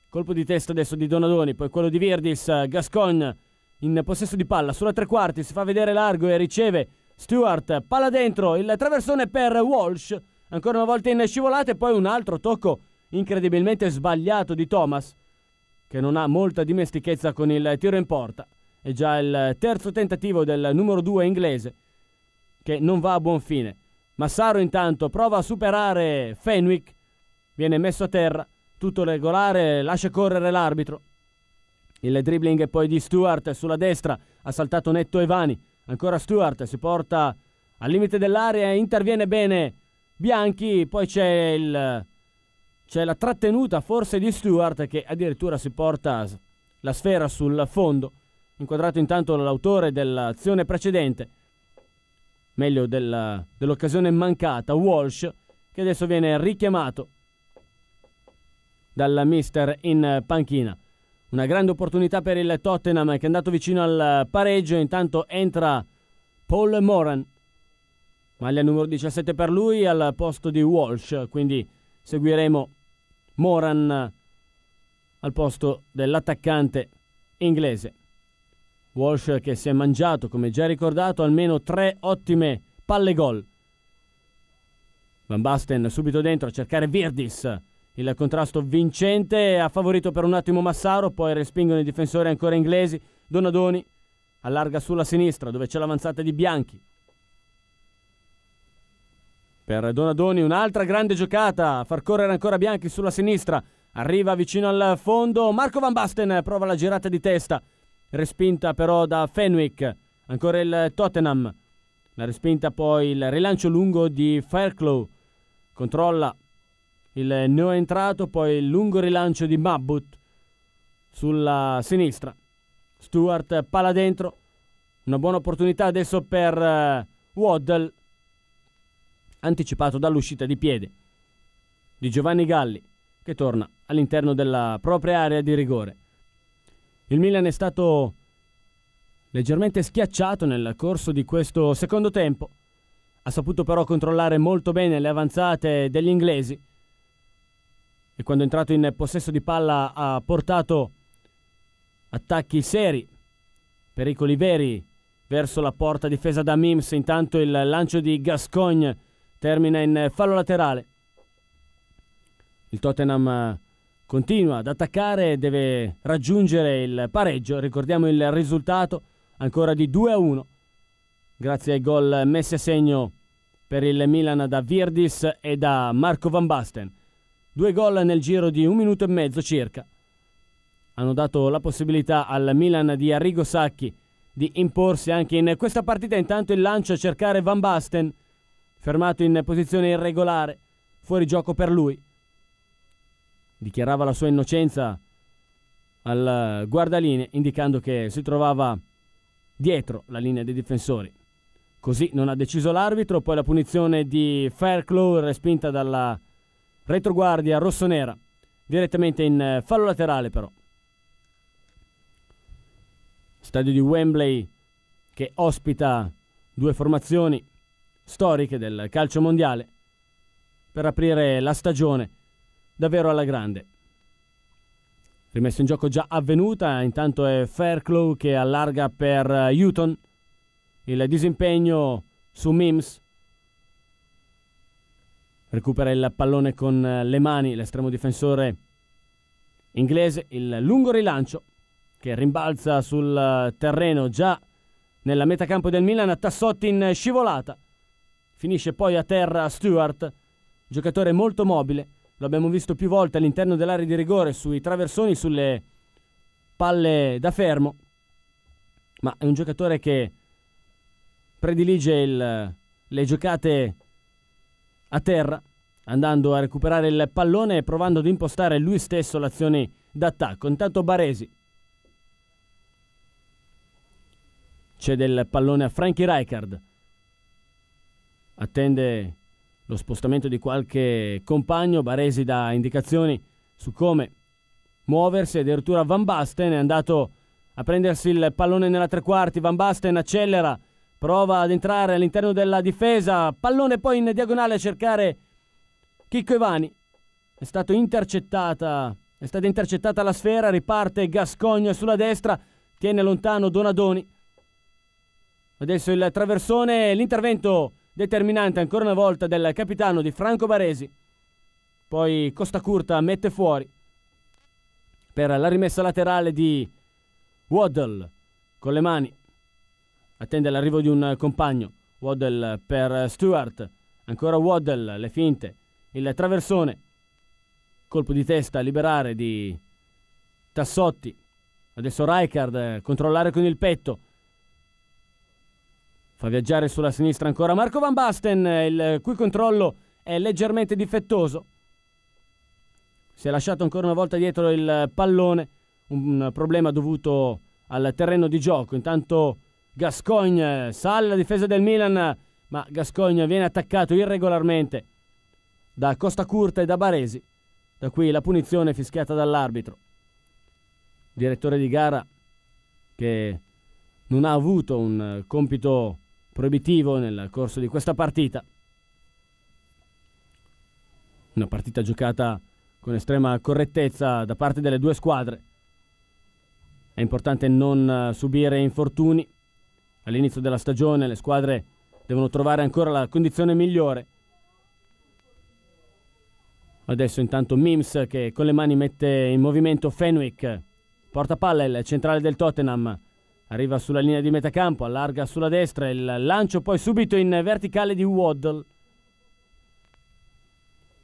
Colpo di testa adesso di Donadoni, poi quello di Virdis, Gascogne in possesso di palla sulla tre quarti, si fa vedere largo e riceve Stewart, palla dentro, il traversone per Walsh, ancora una volta in scivolata e poi un altro tocco incredibilmente sbagliato di Thomas, che non ha molta dimestichezza con il tiro in porta. È già il terzo tentativo del numero 2 inglese, che non va a buon fine. Massaro intanto prova a superare Fenwick, viene messo a terra, tutto regolare, lascia correre l'arbitro. Il dribbling poi di Stewart sulla destra, ha saltato netto Evani, ancora Stewart si porta al limite dell'area, interviene bene Bianchi, poi c'è, il, c'è la trattenuta forse di Stewart che addirittura si porta la sfera sul fondo, inquadrato intanto l'autore dell'azione precedente, meglio della, dell'occasione mancata, Walsh, che adesso viene richiamato dal mister in panchina. Una grande opportunità per il Tottenham che è andato vicino al pareggio, intanto entra Paul Moran. Maglia numero 17 per lui al posto di Walsh, quindi seguiremo Moran al posto dell'attaccante inglese. Walsh che si è mangiato, come già ricordato, almeno tre ottime palle gol. Van Basten subito dentro a cercare Virdis. Il contrasto vincente ha favorito per un attimo Massaro, poi respingono i difensori ancora inglesi. Donadoni allarga sulla sinistra dove c'è l'avanzata di Bianchi per Donadoni un'altra grande giocata, far correre ancora Bianchi sulla sinistra, arriva vicino al fondo, Marco Van Basten prova la girata di testa, respinta però da Fenwick, ancora il Tottenham, la respinta poi il rilancio lungo di Fairclough, controlla il neo entrato, poi il lungo rilancio di Mabbut sulla sinistra, Stewart palla dentro, una buona opportunità adesso per uh, Waddle, anticipato dall'uscita di piede di Giovanni Galli, che torna all'interno della propria area di rigore. Il Milan è stato leggermente schiacciato nel corso di questo secondo tempo, ha saputo però controllare molto bene le avanzate degli inglesi. E quando è entrato in possesso di palla ha portato attacchi seri, pericoli veri verso la porta difesa da Mims, intanto il lancio di Gascogne termina in fallo laterale. Il Tottenham eh, continua ad attaccare deve raggiungere il pareggio. Ricordiamo il risultato ancora di 2 a 1 grazie ai gol messi a segno per il Milan da Virdis e da Marco Van Basten. Due gol nel giro di un minuto e mezzo circa. Hanno dato la possibilità al Milan di Arrigo Sacchi di imporsi anche in questa partita. Intanto il lancio a cercare Van Basten fermato in posizione irregolare, fuori gioco per lui. Dichiarava la sua innocenza al guardaline, indicando che si trovava dietro la linea dei difensori. Così non ha deciso l'arbitro, poi la punizione di Fairclough respinta dalla retroguardia rossonera, direttamente in fallo laterale però. Stadio di Wembley che ospita due formazioni storiche del calcio mondiale per aprire la stagione davvero alla grande. Rimesso in gioco già avvenuta, intanto è Fairclough che allarga per Houghton, il disimpegno su Mims, recupera il pallone con le mani l'estremo difensore inglese, il lungo rilancio che rimbalza sul terreno già nella metacampo del Milan, Tassotti in scivolata Finisce poi a terra Stewart, giocatore molto mobile. Lo abbiamo visto più volte all'interno dell'area di rigore, sui traversoni, sulle palle da fermo. Ma è un giocatore che predilige il, le giocate a terra, andando a recuperare il pallone e provando ad impostare lui stesso l'azione d'attacco. Intanto Baresi cede il pallone a Frankie Rijkaard attende lo spostamento di qualche compagno, Baresi dà indicazioni su come muoversi, addirittura Van Basten è andato a prendersi il pallone nella tre quarti, Van Basten accelera, prova ad entrare all'interno della difesa, pallone poi in diagonale a cercare Chicco Evani, è, stato intercettata, è stata intercettata la sfera, riparte Gascogno sulla destra, tiene lontano Donadoni, adesso il traversone, l'intervento determinante ancora una volta del capitano di Franco Baresi. Poi Costa Curta mette fuori per la rimessa laterale di Waddle con le mani. Attende l'arrivo di un compagno. Waddle per Stewart. Ancora Waddle, le finte. Il traversone. Colpo di testa a liberare di Tassotti. Adesso Rijkaard eh, controllare con il petto. Fa viaggiare sulla sinistra ancora Marco Van Basten, il cui controllo è leggermente difettoso. Si è lasciato ancora una volta dietro il pallone, un problema dovuto al terreno di gioco. Intanto Gascogne sale la difesa del Milan, ma Gascogne viene attaccato irregolarmente da Costa Curta e da Baresi. Da qui la punizione fischiata dall'arbitro. Direttore di gara che non ha avuto un compito proibitivo nel corso di questa partita. Una partita giocata con estrema correttezza da parte delle due squadre. È importante non subire infortuni. All'inizio della stagione le squadre devono trovare ancora la condizione migliore Adesso intanto Mims che con le mani mette in movimento Fenwick. Porta palla il centrale del Tottenham. Arriva sulla linea di metacampo, allarga sulla destra, il lancio poi subito in verticale di Waddle.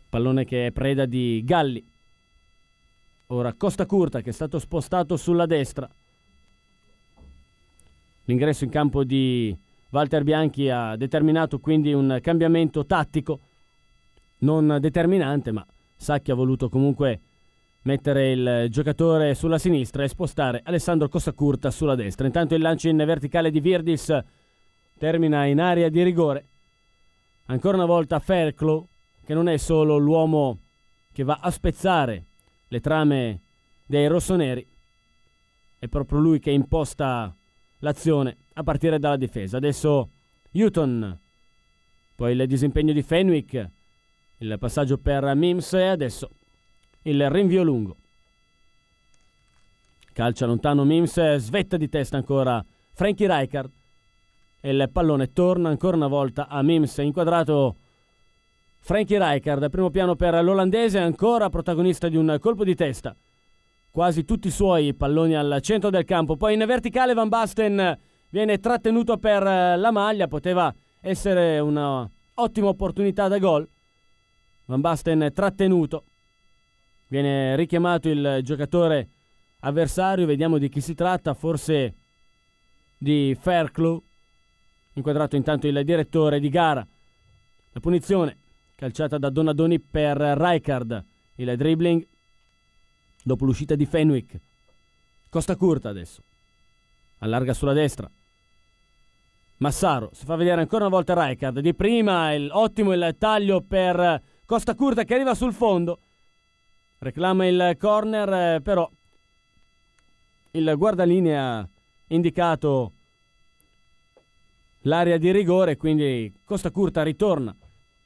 Pallone che è preda di Galli. Ora Costa Curta che è stato spostato sulla destra. L'ingresso in campo di Walter Bianchi ha determinato quindi un cambiamento tattico non determinante, ma Sacchi ha voluto comunque mettere il giocatore sulla sinistra e spostare Alessandro Cossacurta sulla destra. Intanto il lancio in verticale di Virdis termina in area di rigore. Ancora una volta Ferclo, che non è solo l'uomo che va a spezzare le trame dei rossoneri, è proprio lui che imposta l'azione a partire dalla difesa. Adesso Newton, poi il disimpegno di Fenwick, il passaggio per Mims e adesso il rinvio lungo. Calcia lontano Mims, svetta di testa ancora Frankie Rijkaard. E il pallone torna ancora una volta a Mims, inquadrato Frankie Rijkaard, primo piano per l'olandese, ancora protagonista di un colpo di testa. Quasi tutti i suoi palloni al centro del campo. Poi in verticale Van Basten viene trattenuto per la maglia, poteva essere un'ottima opportunità da gol. Van Basten trattenuto. Viene richiamato il giocatore avversario, vediamo di chi si tratta, forse di Fairclough. Inquadrato intanto il direttore di gara. La punizione calciata da Donadoni per Rijkaard. Il dribbling dopo l'uscita di Fenwick. Costa curta adesso. Allarga sulla destra. Massaro si fa vedere ancora una volta Rijkaard. Di prima il, ottimo il taglio per Costa Curta che arriva sul fondo. Reclama il corner, però il guardalinea indicato l'area di rigore, quindi Costa Curta ritorna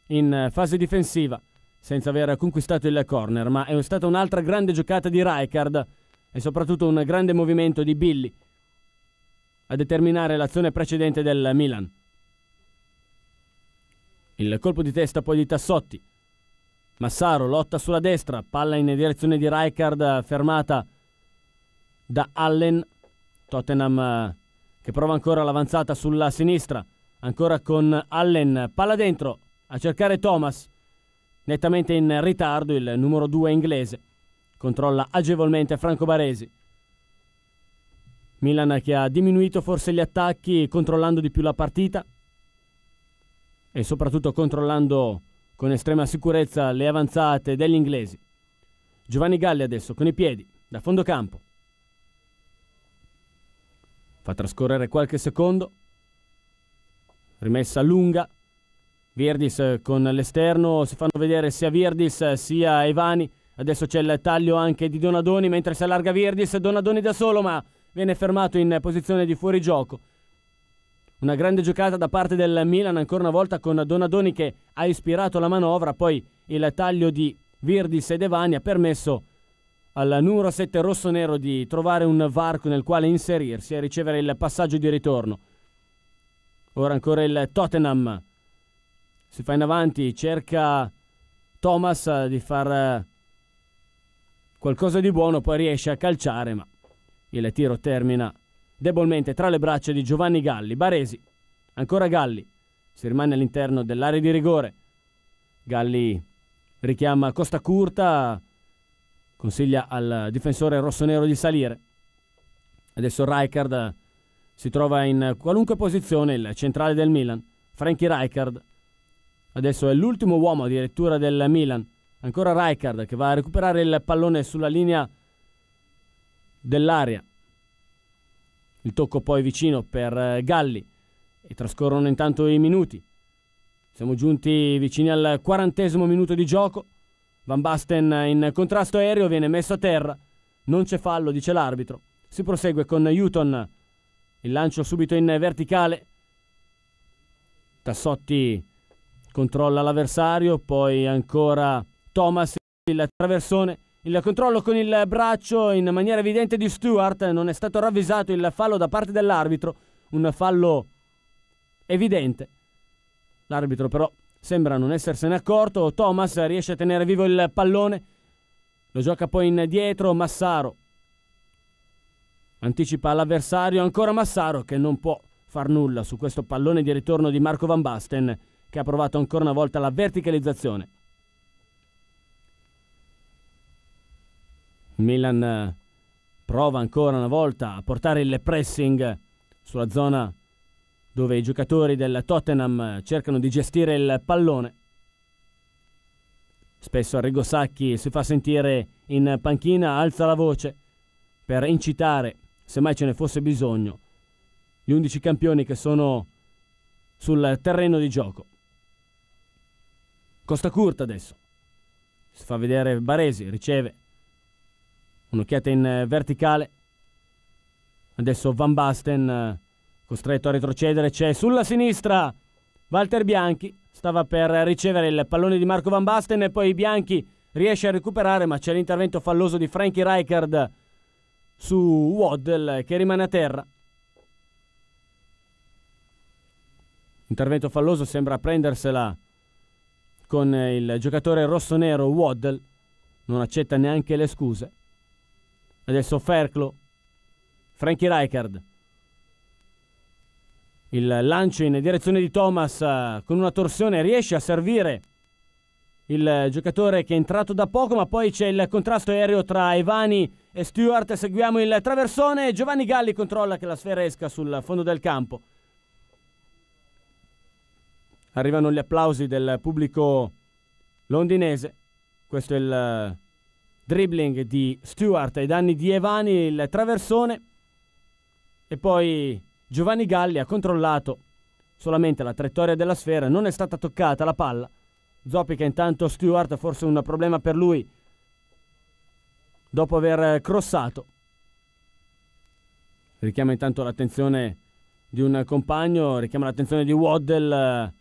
in fase difensiva senza aver conquistato il corner, ma è stata un'altra grande giocata di Rijkaard e soprattutto un grande movimento di Billy a determinare l'azione precedente del Milan. Il colpo di testa poi di Tassotti Massaro lotta sulla destra, palla in direzione di Rijkaard, fermata da Allen. Tottenham eh, che prova ancora l'avanzata sulla sinistra, ancora con Allen, palla dentro a cercare Thomas, nettamente in ritardo il numero 2 inglese. Controlla agevolmente Franco Baresi. Milan che ha diminuito forse gli attacchi controllando di più la partita e soprattutto controllando con estrema sicurezza le avanzate degli inglesi. Giovanni Galli adesso con i piedi, da fondo campo. Fa trascorrere qualche secondo. Rimessa lunga. Virdis con l'esterno, si fanno vedere sia Virdis sia Evani. Adesso c'è il taglio anche di Donadoni mentre si allarga Virdis, Donadoni da solo ma viene fermato in posizione di fuorigioco. Una grande giocata da parte del Milan ancora una volta con Donadoni che ha ispirato la manovra, poi il taglio di Virdis e Devani ha permesso al numero 7 rosso-nero di trovare un varco nel quale inserirsi e ricevere il passaggio di ritorno. Ora ancora il Tottenham si fa in avanti, cerca Thomas di far qualcosa di buono, poi riesce a calciare, ma il tiro termina debolmente tra le braccia di Giovanni Galli. Baresi, ancora Galli, si rimane all'interno dell'area di rigore. Galli richiama Costa Curta, consiglia al difensore rossonero di salire. Adesso Rijkaard si trova in qualunque posizione, il centrale del Milan. Frankie Rijkaard adesso è l'ultimo uomo addirittura del Milan. Ancora Rijkaard che va a recuperare il pallone sulla linea dell'aria. Il tocco poi vicino per Galli e trascorrono intanto i minuti. Siamo giunti vicini al quarantesimo minuto di gioco. Van Basten in contrasto aereo viene messo a terra. Non c'è fallo, dice l'arbitro. Si prosegue con Newton. Il lancio subito in verticale. Tassotti controlla l'avversario, poi ancora Thomas il traversone. Il controllo con il braccio in maniera evidente di Stewart. Non è stato ravvisato il fallo da parte dell'arbitro. Un fallo evidente. L'arbitro però sembra non essersene accorto. Thomas riesce a tenere vivo il pallone. Lo gioca poi indietro Massaro. Anticipa l'avversario ancora Massaro che non può far nulla su questo pallone di ritorno di Marco Van Basten che ha provato ancora una volta la verticalizzazione. Milan prova ancora una volta a portare il pressing sulla zona dove i giocatori del Tottenham cercano di gestire il pallone. Spesso Arrigo Sacchi si fa sentire in panchina, alza la voce per incitare, se mai ce ne fosse bisogno, gli undici campioni che sono sul terreno di gioco. Costa Curta adesso. Si fa vedere Baresi, riceve un'occhiata in verticale. Adesso Van Basten Costretto a retrocedere c'è sulla sinistra Walter Bianchi. Stava per ricevere il pallone di Marco Van Basten e poi Bianchi riesce a recuperare, ma c'è l'intervento falloso di Frankie Rijkaard su Waddle che rimane a terra. Intervento falloso sembra prendersela con il giocatore rosso-nero Waddle. Non accetta neanche le scuse. Adesso Ferclo. Frankie Rijkaard il lancio in direzione di Thomas eh, con una torsione riesce a servire il giocatore che è entrato da poco, ma poi c'è il contrasto aereo tra Evani e Stewart. Seguiamo il traversone. Giovanni Galli controlla che la sfera esca sul fondo del campo. Arrivano gli applausi del pubblico londinese. Questo è il dribbling di Stewart ai danni di Evani, il traversone. E poi Giovanni Galli ha controllato solamente la traiettoria della sfera, non è stata toccata la palla. Zoppica intanto Stewart, forse un problema per lui dopo aver crossato. Richiama intanto l'attenzione di un compagno, richiama l'attenzione di Waddell.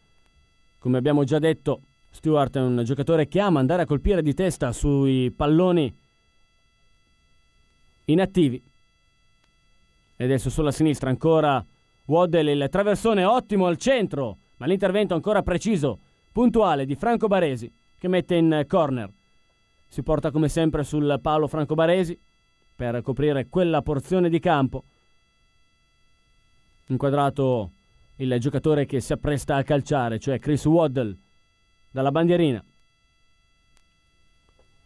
Come abbiamo già detto, Stewart è un giocatore che ama andare a colpire di testa sui palloni inattivi. E adesso sulla sinistra ancora Waddell, il traversone ottimo al centro, ma l'intervento ancora preciso, puntuale di Franco Baresi che mette in corner. Si porta come sempre sul palo Franco Baresi per coprire quella porzione di campo. Inquadrato il giocatore che si appresta a calciare, cioè Chris Waddell, dalla bandierina.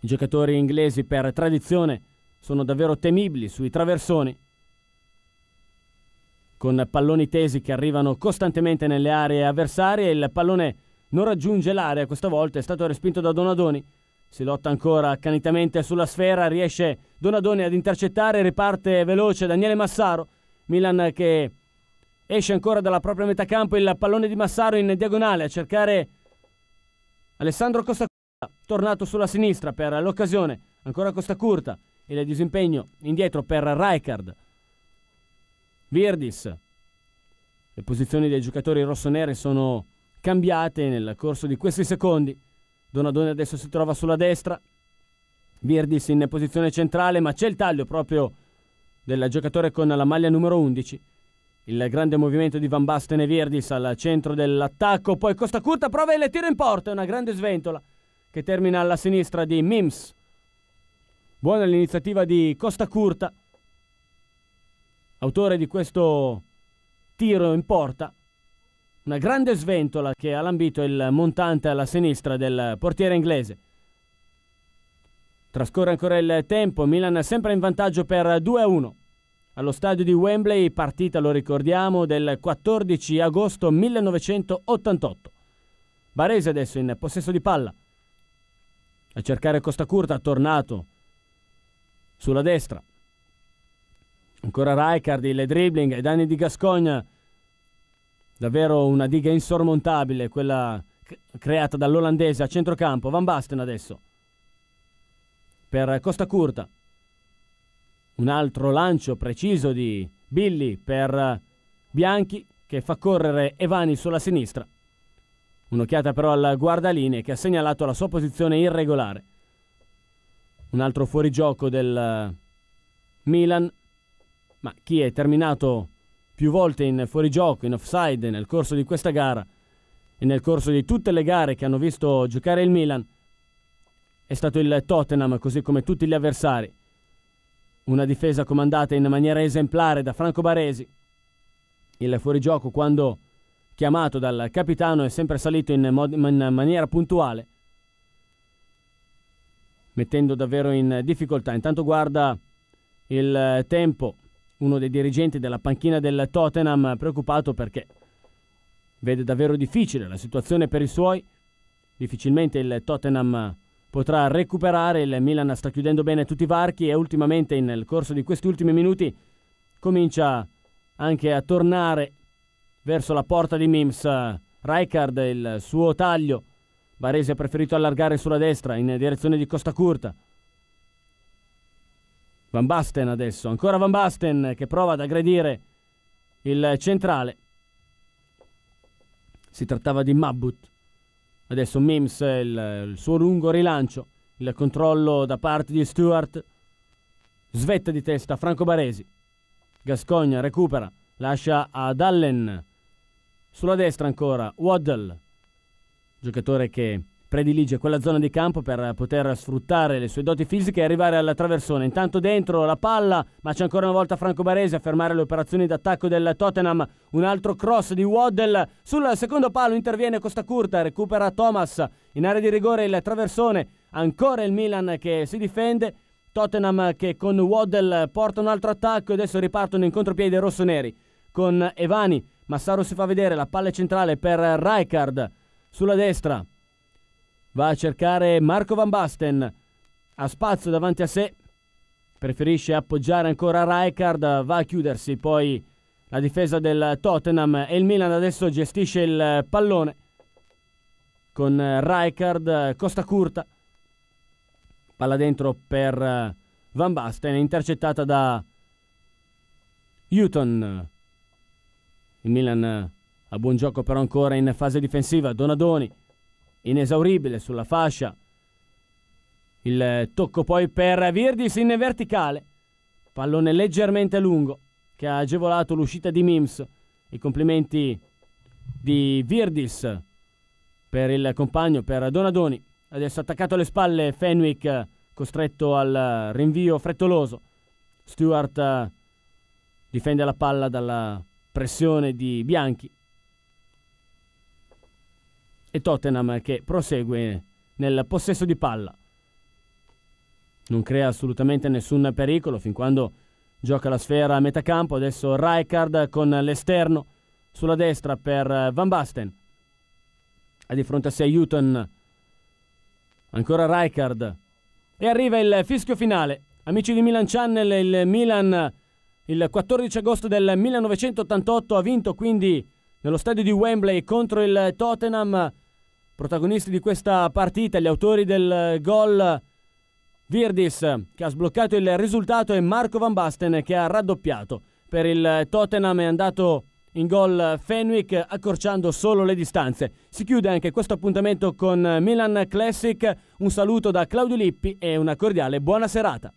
I giocatori inglesi per tradizione sono davvero temibili sui traversoni con palloni tesi che arrivano costantemente nelle aree avversarie. Il pallone non raggiunge l'area, questa volta è stato respinto da Donadoni. Si lotta ancora accanitamente sulla sfera, riesce Donadoni ad intercettare, riparte veloce Daniele Massaro. Milan che esce ancora dalla propria metà campo, il pallone di Massaro in diagonale a cercare Alessandro Costa Curta, tornato sulla sinistra per l'occasione. Ancora Costa Curta, il disimpegno indietro per Rijkaard. Virdis. Le posizioni dei giocatori rossoneri sono cambiate nel corso di questi secondi. Donadoni adesso si trova sulla destra. Virdis in posizione centrale, ma c'è il taglio proprio del giocatore con la maglia numero 11. Il grande movimento di Van Basten e Virdis al centro dell'attacco. Poi Costa Curta prova il tiro in porta. Una grande sventola che termina alla sinistra di Mims. Buona l'iniziativa di Costa Curta autore di questo tiro in porta. Una grande sventola che ha lambito il montante alla sinistra del portiere inglese. Trascorre ancora il tempo, Milan sempre in vantaggio per 2-1. Allo stadio di Wembley, partita, lo ricordiamo, del 14 agosto 1988. Baresi adesso in possesso di palla. A cercare Costa Curta, tornato sulla destra. Ancora Rijkaard, il dribbling ai danni di Gascogna. Davvero una diga insormontabile, quella creata dall'olandese a centrocampo. Van Basten adesso. Per Costa Curta. Un altro lancio preciso di Billy per Bianchi che fa correre Evani sulla sinistra. Un'occhiata però al guardalinee che ha segnalato la sua posizione irregolare. Un altro fuorigioco del Milan, ma chi è terminato più volte in fuorigioco, in offside nel corso di questa gara e nel corso di tutte le gare che hanno visto giocare il Milan è stato il Tottenham, così come tutti gli avversari. Una difesa comandata in maniera esemplare da Franco Baresi. Il fuorigioco quando chiamato dal capitano, è sempre salito in, mod- in maniera puntuale, mettendo davvero in difficoltà. Intanto guarda il tempo, uno dei dirigenti della panchina del Tottenham, preoccupato perché vede davvero difficile la situazione per i suoi. Difficilmente il Tottenham potrà recuperare, il Milan sta chiudendo bene tutti i varchi e ultimamente nel corso di questi ultimi minuti comincia anche a tornare verso la porta di Mims. Rijkaard il suo taglio. Baresi ha preferito allargare sulla destra in direzione di Costa Curta. Van Basten adesso, ancora Van Basten che prova ad aggredire il centrale. Si trattava di Mabut. Adesso Mims, il, il suo lungo rilancio, il controllo da parte di Stewart. Svetta di testa Franco Baresi. Gascogna recupera, lascia ad Allen sulla destra ancora Waddle, giocatore che predilige quella zona di campo per poter sfruttare le sue doti fisiche e arrivare alla traversone. Intanto dentro la palla, ma c'è ancora una volta Franco Baresi a fermare le operazioni d'attacco del Tottenham. Un altro cross di Waddle sul secondo palo, interviene Costa Curta, recupera Thomas in area di rigore il traversone. Ancora il Milan che si difende. Tottenham che con Waddle porta un altro attacco e adesso ripartono in contropiede rossoneri con Evani Massaro si fa vedere la palla centrale per Rijkaard sulla destra. Va a cercare Marco Van Basten. Ha spazio davanti a sé. Preferisce appoggiare ancora Rijkaard. Va a chiudersi poi la difesa del Tottenham e il Milan adesso gestisce il pallone con Rijkaard, Costa Curta. Palla dentro per Van Basten, intercettata da Houghton. Il Milan ha buon gioco però ancora in fase difensiva. Donadoni, inesauribile sulla fascia. Il tocco poi per Virdis in verticale. Pallone leggermente lungo che ha agevolato l'uscita di Mims. I complimenti di Virdis per il compagno, per Donadoni. Adesso attaccato alle spalle Fenwick, costretto al rinvio frettoloso. Stewart difende la palla dalla pressione di Bianchi e Tottenham che prosegue nel possesso di palla. Non crea assolutamente nessun pericolo fin quando gioca la sfera a metà campo. Adesso Rijkaard con l'esterno sulla destra per Van Basten. Ha di fronte a sé Houghton. Ancora Rijkaard. E arriva il fischio finale. Amici di Milan Channel, il Milan il 14 agosto del 1988 ha vinto quindi nello stadio di Wembley contro il Tottenham. Protagonisti di questa partita, gli autori del gol Virdis che ha sbloccato il risultato e Marco Van Basten che ha raddoppiato. Per il Tottenham è andato in gol Fenwick accorciando solo le distanze. Si chiude anche questo appuntamento con Milan Classic. Un saluto da Claudio Lippi e una cordiale buona serata.